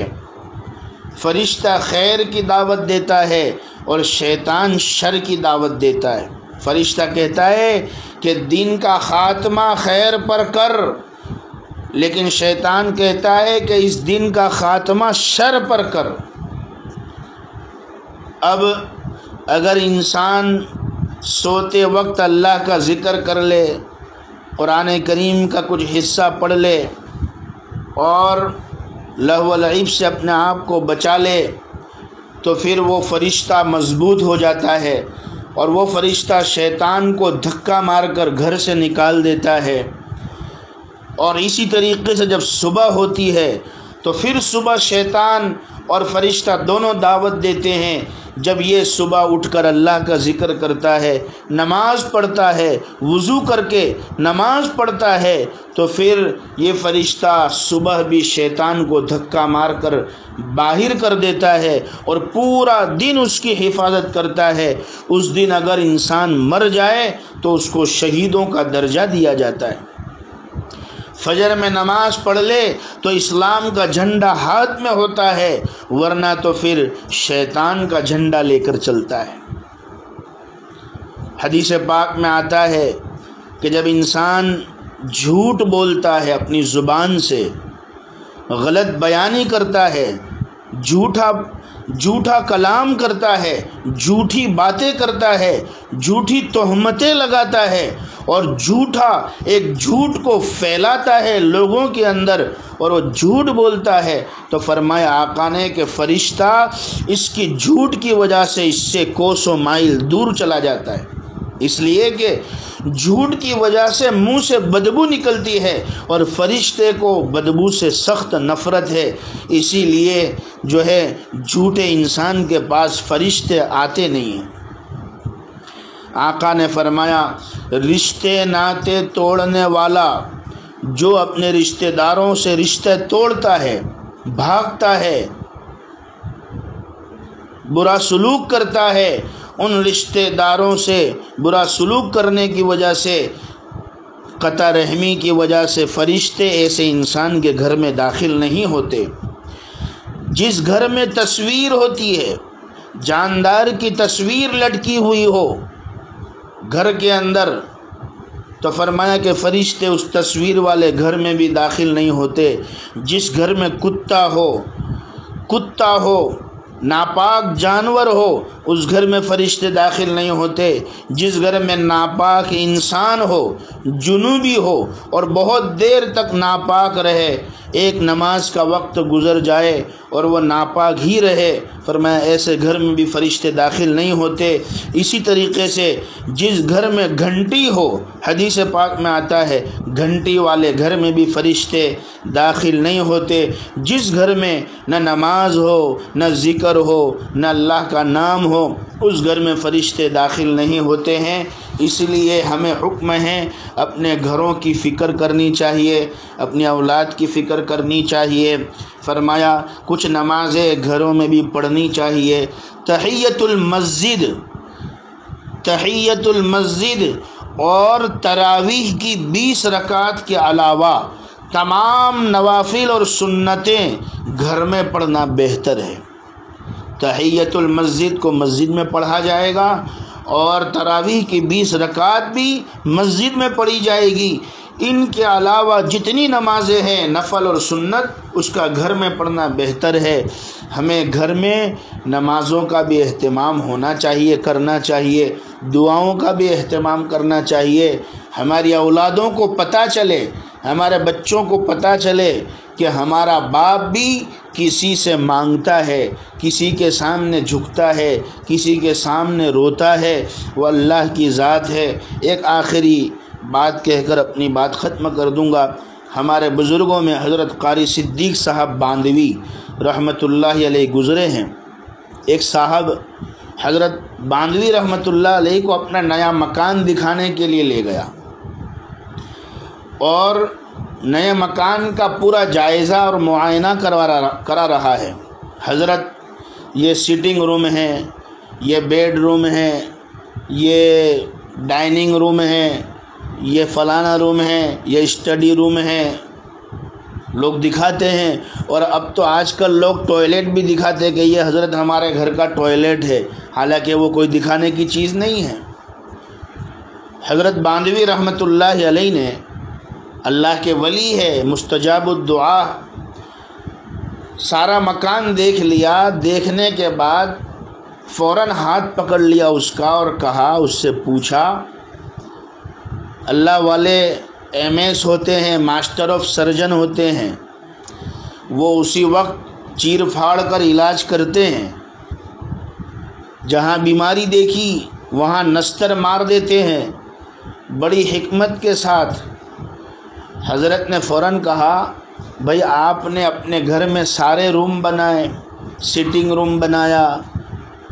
फरिश्ता खैर की दावत देता है और शैतान शर की दावत देता है। फरिश्ता कहता है कि दिन का ख़ात्मा खैर पर कर, लेकिन शैतान कहता है कि इस दिन का ख़ात्मा शर पर कर। अब अगर इंसान सोते वक्त अल्लाह का ज़िक्र कर ले, कुरान करीम का कुछ हिस्सा पढ़ ले और लहवलईब से अपने आप को बचा ले तो फिर वो फ़रिश्ता मज़बूत हो जाता है और वो फ़रिश्ता शैतान को धक्का मारकर घर से निकाल देता है। और इसी तरीके से जब सुबह होती है तो फिर सुबह शैतान और फरिश्ता दोनों दावत देते हैं। जब ये सुबह उठकर अल्लाह का ज़िक्र करता है, नमाज़ पढ़ता है, वज़ू करके नमाज़ पढ़ता है तो फिर ये फ़रिश्ता सुबह भी शैतान को धक्का मार कर बाहर कर देता है और पूरा दिन उसकी हिफाजत करता है। उस दिन अगर इंसान मर जाए तो उसको शहीदों का दर्जा दिया जाता है। फजर में नमाज़ पढ़ ले तो इस्लाम का झंडा हाथ में होता है, वरना तो फिर शैतान का झंडा लेकर चलता है। हदीस पाक में आता है कि जब इंसान झूठ बोलता है अपनी ज़ुबान से, गलत बयानी करता है, झूठा झूठा कलाम करता है, झूठी बातें करता है, झूठी तोहमतें लगाता है और झूठा एक झूठ को फैलाता है लोगों के अंदर और वो झूठ बोलता है। तो फरमाया आका के कि फ़रिश्ता, इसकी झूठ की वजह से इससे कोसों माइल दूर चला जाता है। इसलिए कि झूठ की वजह से मुँह से बदबू निकलती है और फरिश्ते को बदबू से सख्त नफ़रत है। इसीलिए जो है, झूठे इंसान के पास फरिश्ते आते नहीं हैं। आका ने फरमाया, रिश्ते नाते तोड़ने वाला जो अपने रिश्तेदारों से रिश्ते तोड़ता है, भागता है, बुरा सलूक करता है उन रिश्तेदारों से बुरा सलूक करने की वजह से कता रहमी की वजह से फरिश्ते ऐसे इंसान के घर में दाखिल नहीं होते। जिस घर में तस्वीर होती है, जानदार की तस्वीर लटकी हुई हो, घर के अंदर तो फरमाया कि फ़रिश्ते उस तस्वीर वाले घर में भी दाखिल नहीं होते। जिस घर में कुत्ता हो कुत्ता हो नापाक जानवर हो, उस घर में फ़रिश्ते दाखिल नहीं होते। जिस घर में नापाक इंसान हो, जुनूबी हो, और बहुत देर तक नापाक रहे, एक नमाज़ का वक्त गुज़र जाए और वह नापाक ही रहे फरमाया ऐसे घर में भी फ़रिश्ते दाखिल नहीं होते। इसी तरीके से जिस घर में घंटी हो, हदीस पाक में आता है, घंटी वाले घर में भी फ़रिश्ते दाखिल नहीं होते। जिस घर में न नमाज़ हो, न ज़िक्र हो, न अल्लाह का नाम हो, उस घर में फ़रिश्ते दाखिल नहीं होते हैं। इसलिए हमें हुक्म है, अपने घरों की फ़िक्र करनी चाहिए, अपनी औलाद की फ़िक्र करनी चाहिए। फरमाया, कुछ नमाज़ें घरों में भी पढ़नी चाहिए। तहैतुलमस्जिद तहैतुलमस्जिद और तरावीह की बीस रकात के अलावा तमाम नवाफिल और सुन्नतें घर में पढ़ना बेहतर है। तहैतुलमस्जिद को मस्जिद में पढ़ा जाएगा और तरावी की बीस रकात भी मस्जिद में पढ़ी जाएगी। इनके अलावा जितनी नमाज़ें हैं, नफल और सुन्नत, उसका घर में पढ़ना बेहतर है। हमें घर में नमाज़ों का भी अहतमाम होना चाहिए, करना चाहिए। दुआओं का भी अहतमाम करना चाहिए। हमारी औलादों को पता चले, हमारे बच्चों को पता चले कि हमारा बाप भी किसी से माँगता है, किसी के सामने झुकता है, किसी के सामने रोता है, वो अल्लाह की ज़ात है। एक आखिरी बात कहकर अपनी बात ख़त्म कर दूँगा। हमारे बुज़ुर्गों में हज़रत कारी सिद्दीक साहब बांदवी रहमतुल्लाह अलैह गुज़रे हैं। एक साहब हज़रत बांदवी रहमतुल्लाह अलैह को अपना नया मकान दिखाने के लिए ले गया। और नए मकान का पूरा जायज़ा और मुआयना करवा करा रहा है। हज़रत, ये सिटिंग रूम है, ये बेड रूम है, ये डाइनिंग रूम है, ये फ़लाना रूम है, ये स्टडी रूम है। लोग दिखाते हैं, और अब तो आजकल लोग टॉयलेट भी दिखाते हैं कि ये हज़रत हमारे घर का टॉयलेट है। हालाँकि वो कोई दिखाने की चीज़ नहीं है। हज़रत बांधवी रहमतुल्लाह अलैह ने अल्लाह के वली है, मुस्तजाबुद्दुआ। सारा मकान देख लिया, देखने के बाद फ़ौर हाथ पकड़ लिया उसका और कहा, उससे पूछा, अल्लाह वाले एमएस होते हैं, मास्टर ऑफ़ सर्जन होते हैं। वो उसी वक्त चीर फाड़ कर इलाज करते हैं। जहाँ बीमारी देखी, वहाँ नस्तर मार देते हैं। बड़ी हमत के साथ हज़रत ने फ़ौर कहा, भाई आपने अपने घर में सारे रूम बनाए सिटिंग रूम बनाया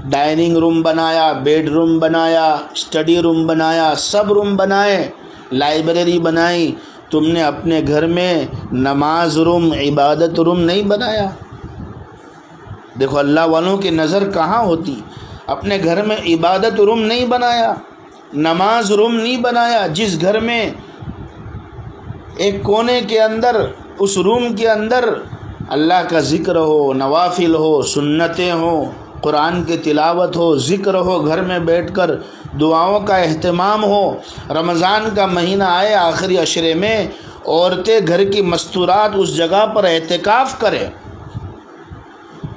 डाइनिंग रूम बनाया बेडरूम बनाया स्टडी रूम बनाया, सब रूम बनाए लाइब्रेरी बनाई, तुमने अपने घर में नमाज़ रूम इबादत रूम नहीं बनाया. देखो, अल्लाह वालों की नज़र कहाँ होती? अपने घर में इबादत रूम नहीं बनाया, नमाज़ रूम नहीं बनाया, जिस घर में एक कोने के अंदर, उस रूम के अंदर अल्लाह का ज़िक्र हो, नवाफिल हो, सुन्नतें हो, कुरान की तिलावत हो, ज़िक्र हो, घर में बैठकर दुआओं का अहतमाम हो, रमज़ान का महीना आए आखिरी अशरे में, औरतें घर की मस्तूरात उस जगह पर एहतिकाफ़ करें।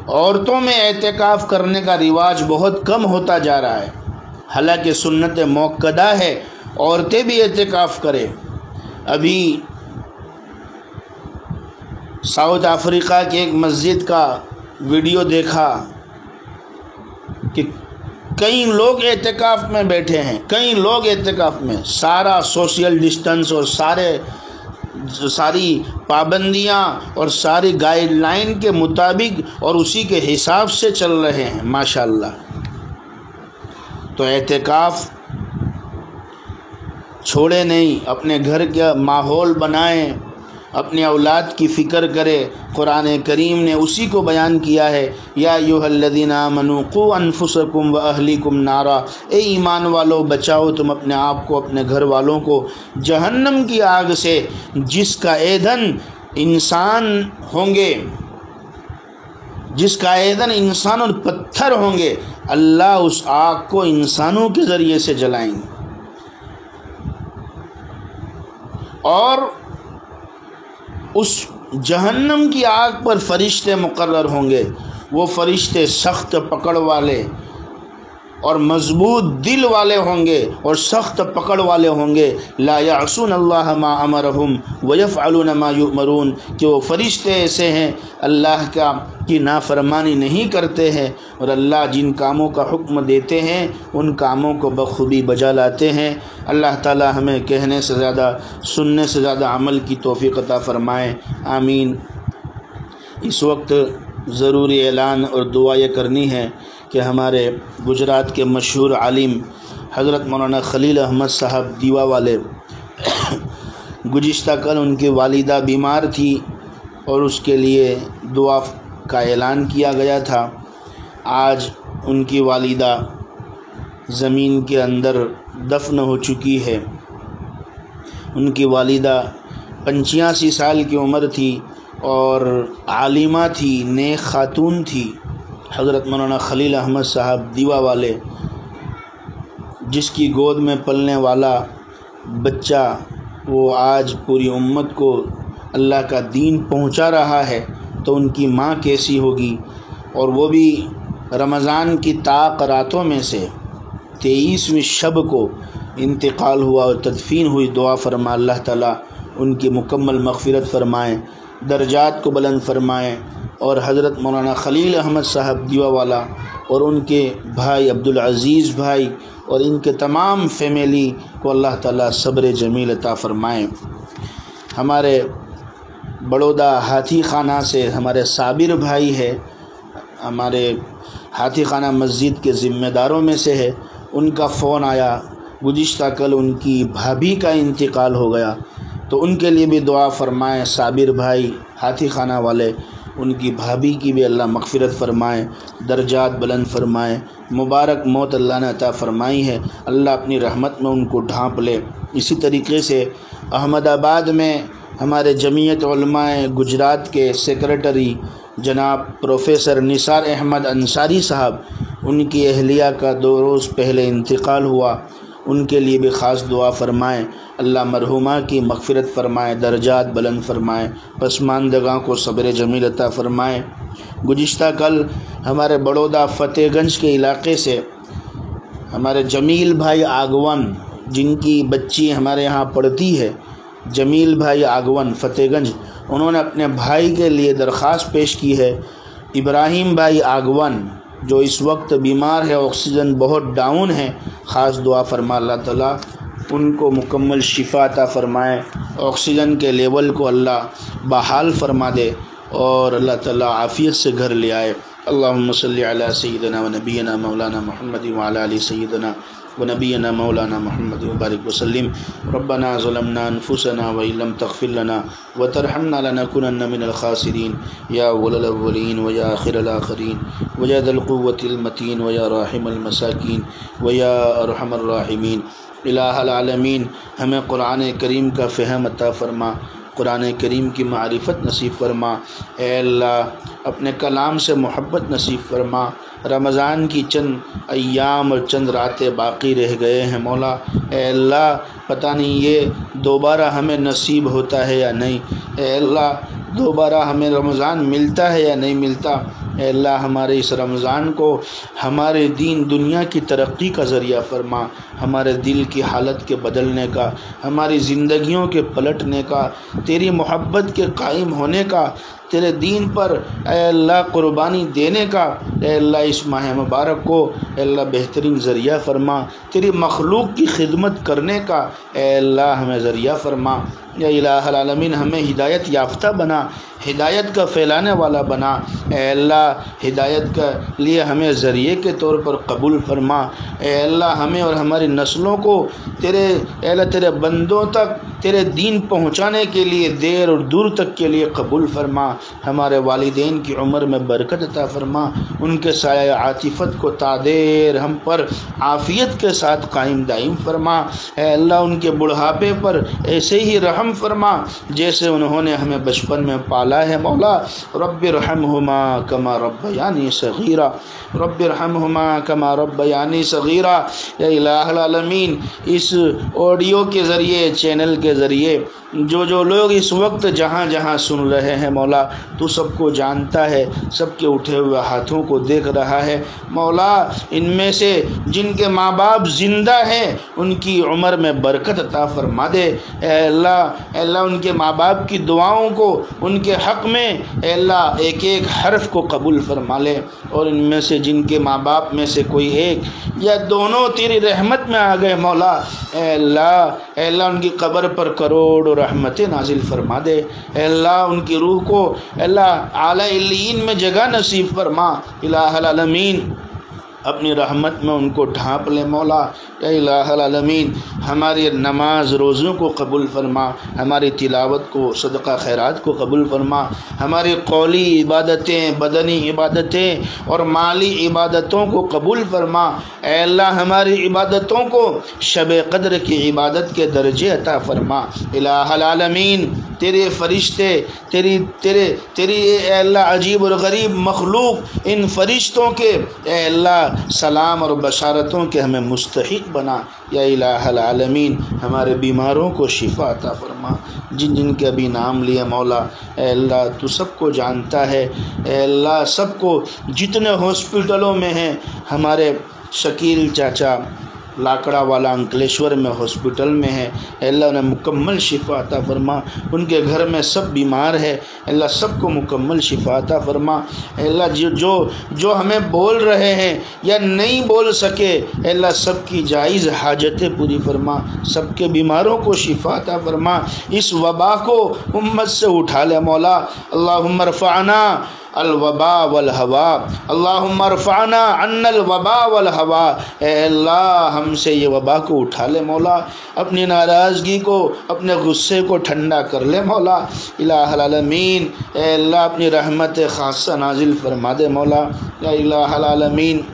औरतों में एहतिकाफ़ करने का रिवाज बहुत कम होता जा रहा है। हालाँकि सुन्नत मौकदा है, औरतें भी एहतिकाफ़ करें। अभी साउथ अफ्रीका की एक मस्जिद का वीडियो देखा कि कई लोग एहतिकाफ़ में बैठे हैं, कई लोग एहतिकाफ़ में। सारा सोशल डिस्टेंस और सारे, सारी पाबंदियाँ और सारी गाइडलाइन के मुताबिक और उसी के हिसाब से चल रहे हैं, माशाल्लाह। तो एहतिकाफ़ छोड़े नहीं, अपने घर का माहौल बनाएँ, अपने औलाद की फ़िक्र करे। कुरान करीम ने उसी को बयान किया है, या युहल्लदीना मनूक़ु अनफुसकुम व अहलीकुम नारा। ए ईमान वालों, बचाओ तुम अपने आप को, अपने घर वालों को। जहन्नम की आग से जिसका ईंधन इंसान होंगे, जिसका ईंधन इंसान और पत्थर होंगे, अल्लाह उस आग को इंसानों के ज़रिए से जलाएँगे। और उस जहन्नम की आग पर फरिश्ते मुकर्र होंगे। वो फरिश्ते सख्त पकड़ वाले और मज़बूत दिल वाले होंगे और सख्त पकड़ वाले होंगे। ला यासून अल्लाह मा अमरहम वयफ़ालून मा युमरून। कि वो फरिश्ते ऐसे हैं, अल्लाह का की नाफरमानी नहीं करते हैं और अल्लाह जिन कामों का हुक्म देते हैं, उन कामों को बखूबी बजा लाते हैं। अल्लाह ताला हमें कहने से ज़्यादा, सुनने से ज़्यादा अमल की तोफ़ी अता फ़रमाएँ। आमीन। इस वक्त ज़रूरी ऐलान और दुआ करनी है। कि हमारे गुजरात के मशहूर आलिम हज़रत मौलाना खलील अहमद साहब दीवा वाले गुज्त कल उनकी वालिदा बीमार थी और उसके लिए दुआ का ऐलान किया गया था। आज उनकी वालिदा ज़मीन के अंदर दफन हो चुकी है। उनकी वालिदा पंचासी साल की उम्र थी और आलिमा थी, नेक खातून थी। हज़रत मौलाना खलील अहमद साहब दीवा वाले, जिसकी गोद में पलने वाला बच्चा वो आज पूरी उम्मत को अल्लाह का दीन पहुँचा रहा है तो उनकी माँ कैसी होगी? और वो भी रमज़ान की ताक रातों में से तेईसवीं शब को इंतकाल हुआ और तदफीन हुई दुआ फरमा, अल्लाह ताला उनकी मुकम्मल मगफ़रत फ़रमाएँ, दर्जात को बुलंद फ़रमाएँ और हज़रत मौलाना ख़लील अहमद साहब दीवा वाला और उनके भाई अब्दुल अज़ीज़ भाई और इनके तमाम फैमिली को अल्लाह ताला सब्र जमील अता फ़रमाएँ। हमारे बड़ौदा हाथी खाना से हमारे साबिर भाई है, हमारे हाथी खाना मस्जिद के ज़िम्मेदारों में से है। उनका फ़ोन आया गुज्त कल उनकी भाभी का इंतकाल हो गया तो उनके लिए भी दुआ फरमाएँ साबिर भाई, हाथी खाना वाले। उनकी भाभी की भी अल्लाह मगफ़रत फ़रमाए, दर्जात बुलंद फ़रमाए, मुबारक मौत अल्लाह ने अता फ़रमाई है। अल्लाह अपनी रहमत में उनको ढांप ले। इसी तरीके से अहमदाबाद में हमारे जमीयत गुजरात के सेक्रेटरी जनाब प्रोफेसर निसार अहमद अंसारी साहब, उनकी अहलिया का दो रोज़ पहले इंतकाल हुआ। उनके लिए भी ख़ास दुआ फ़रमाएँ। अल्लाह मरहुमा की मगफ़रत फ़रमाए, दर्जात बुलंद फ़रमाएँ, पसमानदगा को सब्र जमील अता फ़रमाएँ। गुज्त कल हमारे बड़ौदा फ़तेहगंज के इलाके से हमारे जमील भाई आगवन, जिनकी बच्ची हमारे यहाँ पढ़ती है, जमील भाई आगवन, फ़तेहगंज, उन्होंने अपने भाई के लिए दरख्वास्त पेश की है। इब्राहिम भाई आगवन जो इस वक्त बीमार है, ऑक्सीजन बहुत डाउन है, ख़ास दुआ फरमा अल्लाह ताला, उनको मुकम्मल शिफाता फ़रमाए। ऑक्सीजन के लेवल को अल्लाह बहाल फरमा दे और अल्लाह ताला आफ़ियत से घर ले आए। अल्लाह सल सैदना व नबीना मौलाना महमद वाली सैदना व नबीना मौलाना महमद मुबारक वसलम रबना ज़लमना अनफुसना व इलम तगफिरलना व तरहमना लनकुनन्न मिनल खासिरीन या वललअवलीन व या आखिरल आखिरीन व या दल क़ुव्वतिल मतीन व या राहिमल मसाकीन व या अरहमर राहिमीन इलामीन हमें क़ुरान करीम का फ़हम अता फ़रमा, कुरान करीम की मारिफत नसीब फरमा। अल्लाह, अपने कलाम से मोहब्बत नसीब फरमा। रमज़ान की चंद अयाम और चंद रातें बाकी रह गए हैं, मौला। अल्लाह, पता नहीं ये दोबारा हमें नसीब होता है या नहीं। अल्लाह, दोबारा हमें रमज़ान मिलता है या नहीं मिलता? अल्लाह, हमारे इस रमज़ान को हमारे दीन दुनिया की तरक्की का ज़रिया फरमा। हमारे दिल की हालत के बदलने का, हमारी ज़िंदगियों के पलटने का, तेरी मोहब्बत के कायम होने का, तेरे दीन पर अल्लाह क़ुरबानी देने का अल्लाह इस माह मुबारक को अल्लाह बेहतरीन ज़रिया फ़रमा। तेरी मखलूक की खिदमत करने का अल्लाह हमें ज़रिया फ़रमा। या इलामीन हमें हिदायत याफ्ता बना, हिदायत का फैलाने वाला बना। अल्लाह, हिदायत का लिए हमें ज़रिए के तौर पर कबूल फरमा। अल्लाह, हमें और हमारी नस्लों को तेरे अल्लाह, तेरे बंदों तक, तेरे दीन पहुँचाने के लिए देर और दूर तक के लिए कबूल फरमा। हमारे वालदेन की उम्र में बरकत अता फरमा। उनके साया आतिफत को तादेर हम पर आफ़ियत के साथ कायम दायम फरमा अल्लाह, उनके बुढ़ापे पर ऐसे ही रहम फरमा, जैसे उन्होंने हमें बचपन में पाला है मौला रब रहमहुमा कमा रब यानी सग़ीरा रब रहमहुमा कमा रब यानी सग़ीरा इलामीन इस ऑडियो के ज़रिए, चैनल के ज़रिए जो जो लोग इस वक्त जहाँ जहाँ सुन रहे हैं मौला तो सबको जानता है, सबके उठे हुए हाथों को देख रहा है। मौला, इनमें से जिनके माँ बाप ज़िंदा हैं, उनकी उम्र में बरकत अता फरमा दे। अल्लाह अल्लाह, उनके माँ बाप की दुआओं को, उनके हक़ में अल्लाह एक एक हर्फ को कबूल फरमा ले। और इनमें से जिनके माँ बाप में से कोई एक, या दोनों तेरी रहमत में आ गए, मौला अल्लाह अल्लाह, उनकी कब्र पर करोड़ रहमत नाजिल फरमा दे। अल्लाह, उनकी रूह को अल्लाह आलीन में जगह नसीब फरमा। इलामीन अपनी रहमत में उनको ढाँप ले, मौला इलामीन हमारी नमाज़ रोज़ों को कबूल फरमा, हमारी तिलावत को, सदक़ा खैरात को कबूल फरमा, हमारी कौली इबादतें, बदनी इबादतें और माली इबादतों को कबूल फरमा। अल्लाह, हमारी इबादतों को शब कदर की इबादत के दर्जे अता फरमा। इलामीन तेरे फरिश्ते, तेरी, तेरे, तेरी अल्लाह, अजीब और गरीब मखलूक, इन फरिश्तों के अल्लाह सलाम और बशारतों के हमें मुस्तक बना। या इलामीन हमारे बीमारों को शिफा अता फरमा। जिन जिन के अभी नाम लिए मौला अल्लाह तू सबको जानता है। अल्लाह सबको जितने हॉस्पिटलों में हैं, हमारे शकील चाचा लाकड़ा वाला अंकलेश्वर में हॉस्पिटल में है। अल्लाह ने मुकम्मल शिफा अता फरमा। उनके घर में सब बीमार है। अल्लाह सबको मुकम्मल शिफा अता फरमा। अल्लाह जो जो जो हमें बोल रहे हैं या नहीं बोल सके, अल्लाह सबकी जायज़ हाजतें पूरी फरमा। सबके बीमारों को शिफा अता फरमा। इस वबा को उम्मत से उठा ले मौला। अल्लाह रफ़ाना अलवबा वल हवा अल्लाफ़ाना अन्नल वबा वल हवा अल्लाह हमसे ये वबा को उठा ले मौला, अपनी नाराज़गी को, अपने गुस्से को ठंडा कर ले मौला। इलामीन अल्लाह, अपनी रहमत ख़ासा नाजिल फरमा दे मौला। इलामीन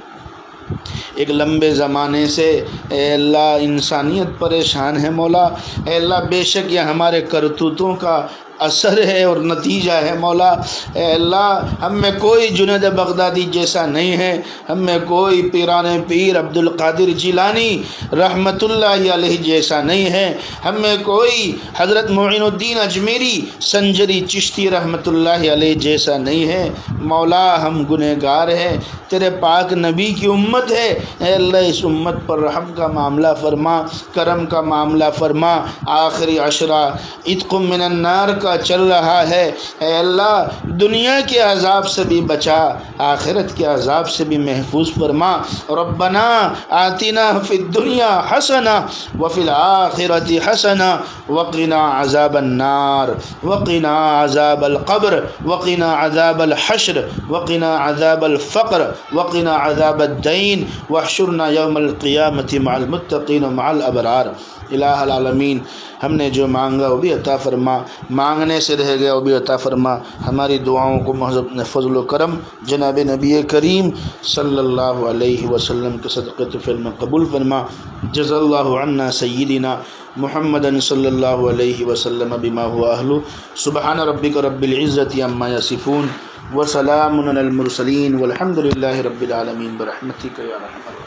एक लंबे ज़माने से अल्लाह, इंसानियत परेशान है मौला। अल्लाह, बेशक यह हमारे करतूतों का असर है और नतीजा है। मौला अल्लाह, हम में कोई जुनेद बगदादी जैसा नहीं है। हम में कोई पीरान पीर अब्दुल कादिर जिलानी रहमतुल्लाह जैसा नहीं है। हम में कोई हज़रत मोइनुद्दीन अजमेरी संजरी चिश्ती रहमतुल्लाह जैसा नहीं है। मौला, हम गुनहगार हैं। तेरे पाक नबी की उम्मत है। अल्लाह, इस उम्मत पर रहम का मामला फरमा, करम का मामला फरमा। आखिरी अशरा इतकुमिनन्नार का चल रहा है। अल्लाह, दुनिया के अजाब से भी बचा, आखिरत के अजाब से भी महफूज फरमा। रब्बना आतिना फ़िद दुनिया हसना वफ़िल आखिरत हसना वक़िना अजाबन्नार वक़िना अजाबलक़ब्र वक़िना अजाबलहशर वक़िना अजाबलफ़क्र वक़िना अजाबद्दीन वहशुरना यौमलक़ियामत मालमुत्तकीन माल अबरार। इलामीन हमने जो मांगा वो भी अता फ़रमा। मांगने से रह गया वो भी अता फ़रमा। हमारी दुआओं को महजब, फ़जल करम, जनाब नबी करीम अलैहि वसल्लम के सदक़त फ़िल्म कबूल फरमा। जज़ल्ला सय्यदिना मुहम्मदन सल्लल्लाहु अलैहि वसल्लम बिमा हुआ अहलु। सुबहान रब्बिक रब्बिल इज़्ज़ति अम्मा यसिफून। वसलामुन अलल मुरसलीन वल्हम्दुलिल्लाहि रब्बिल आलमीन। बरहमतिक या रहमान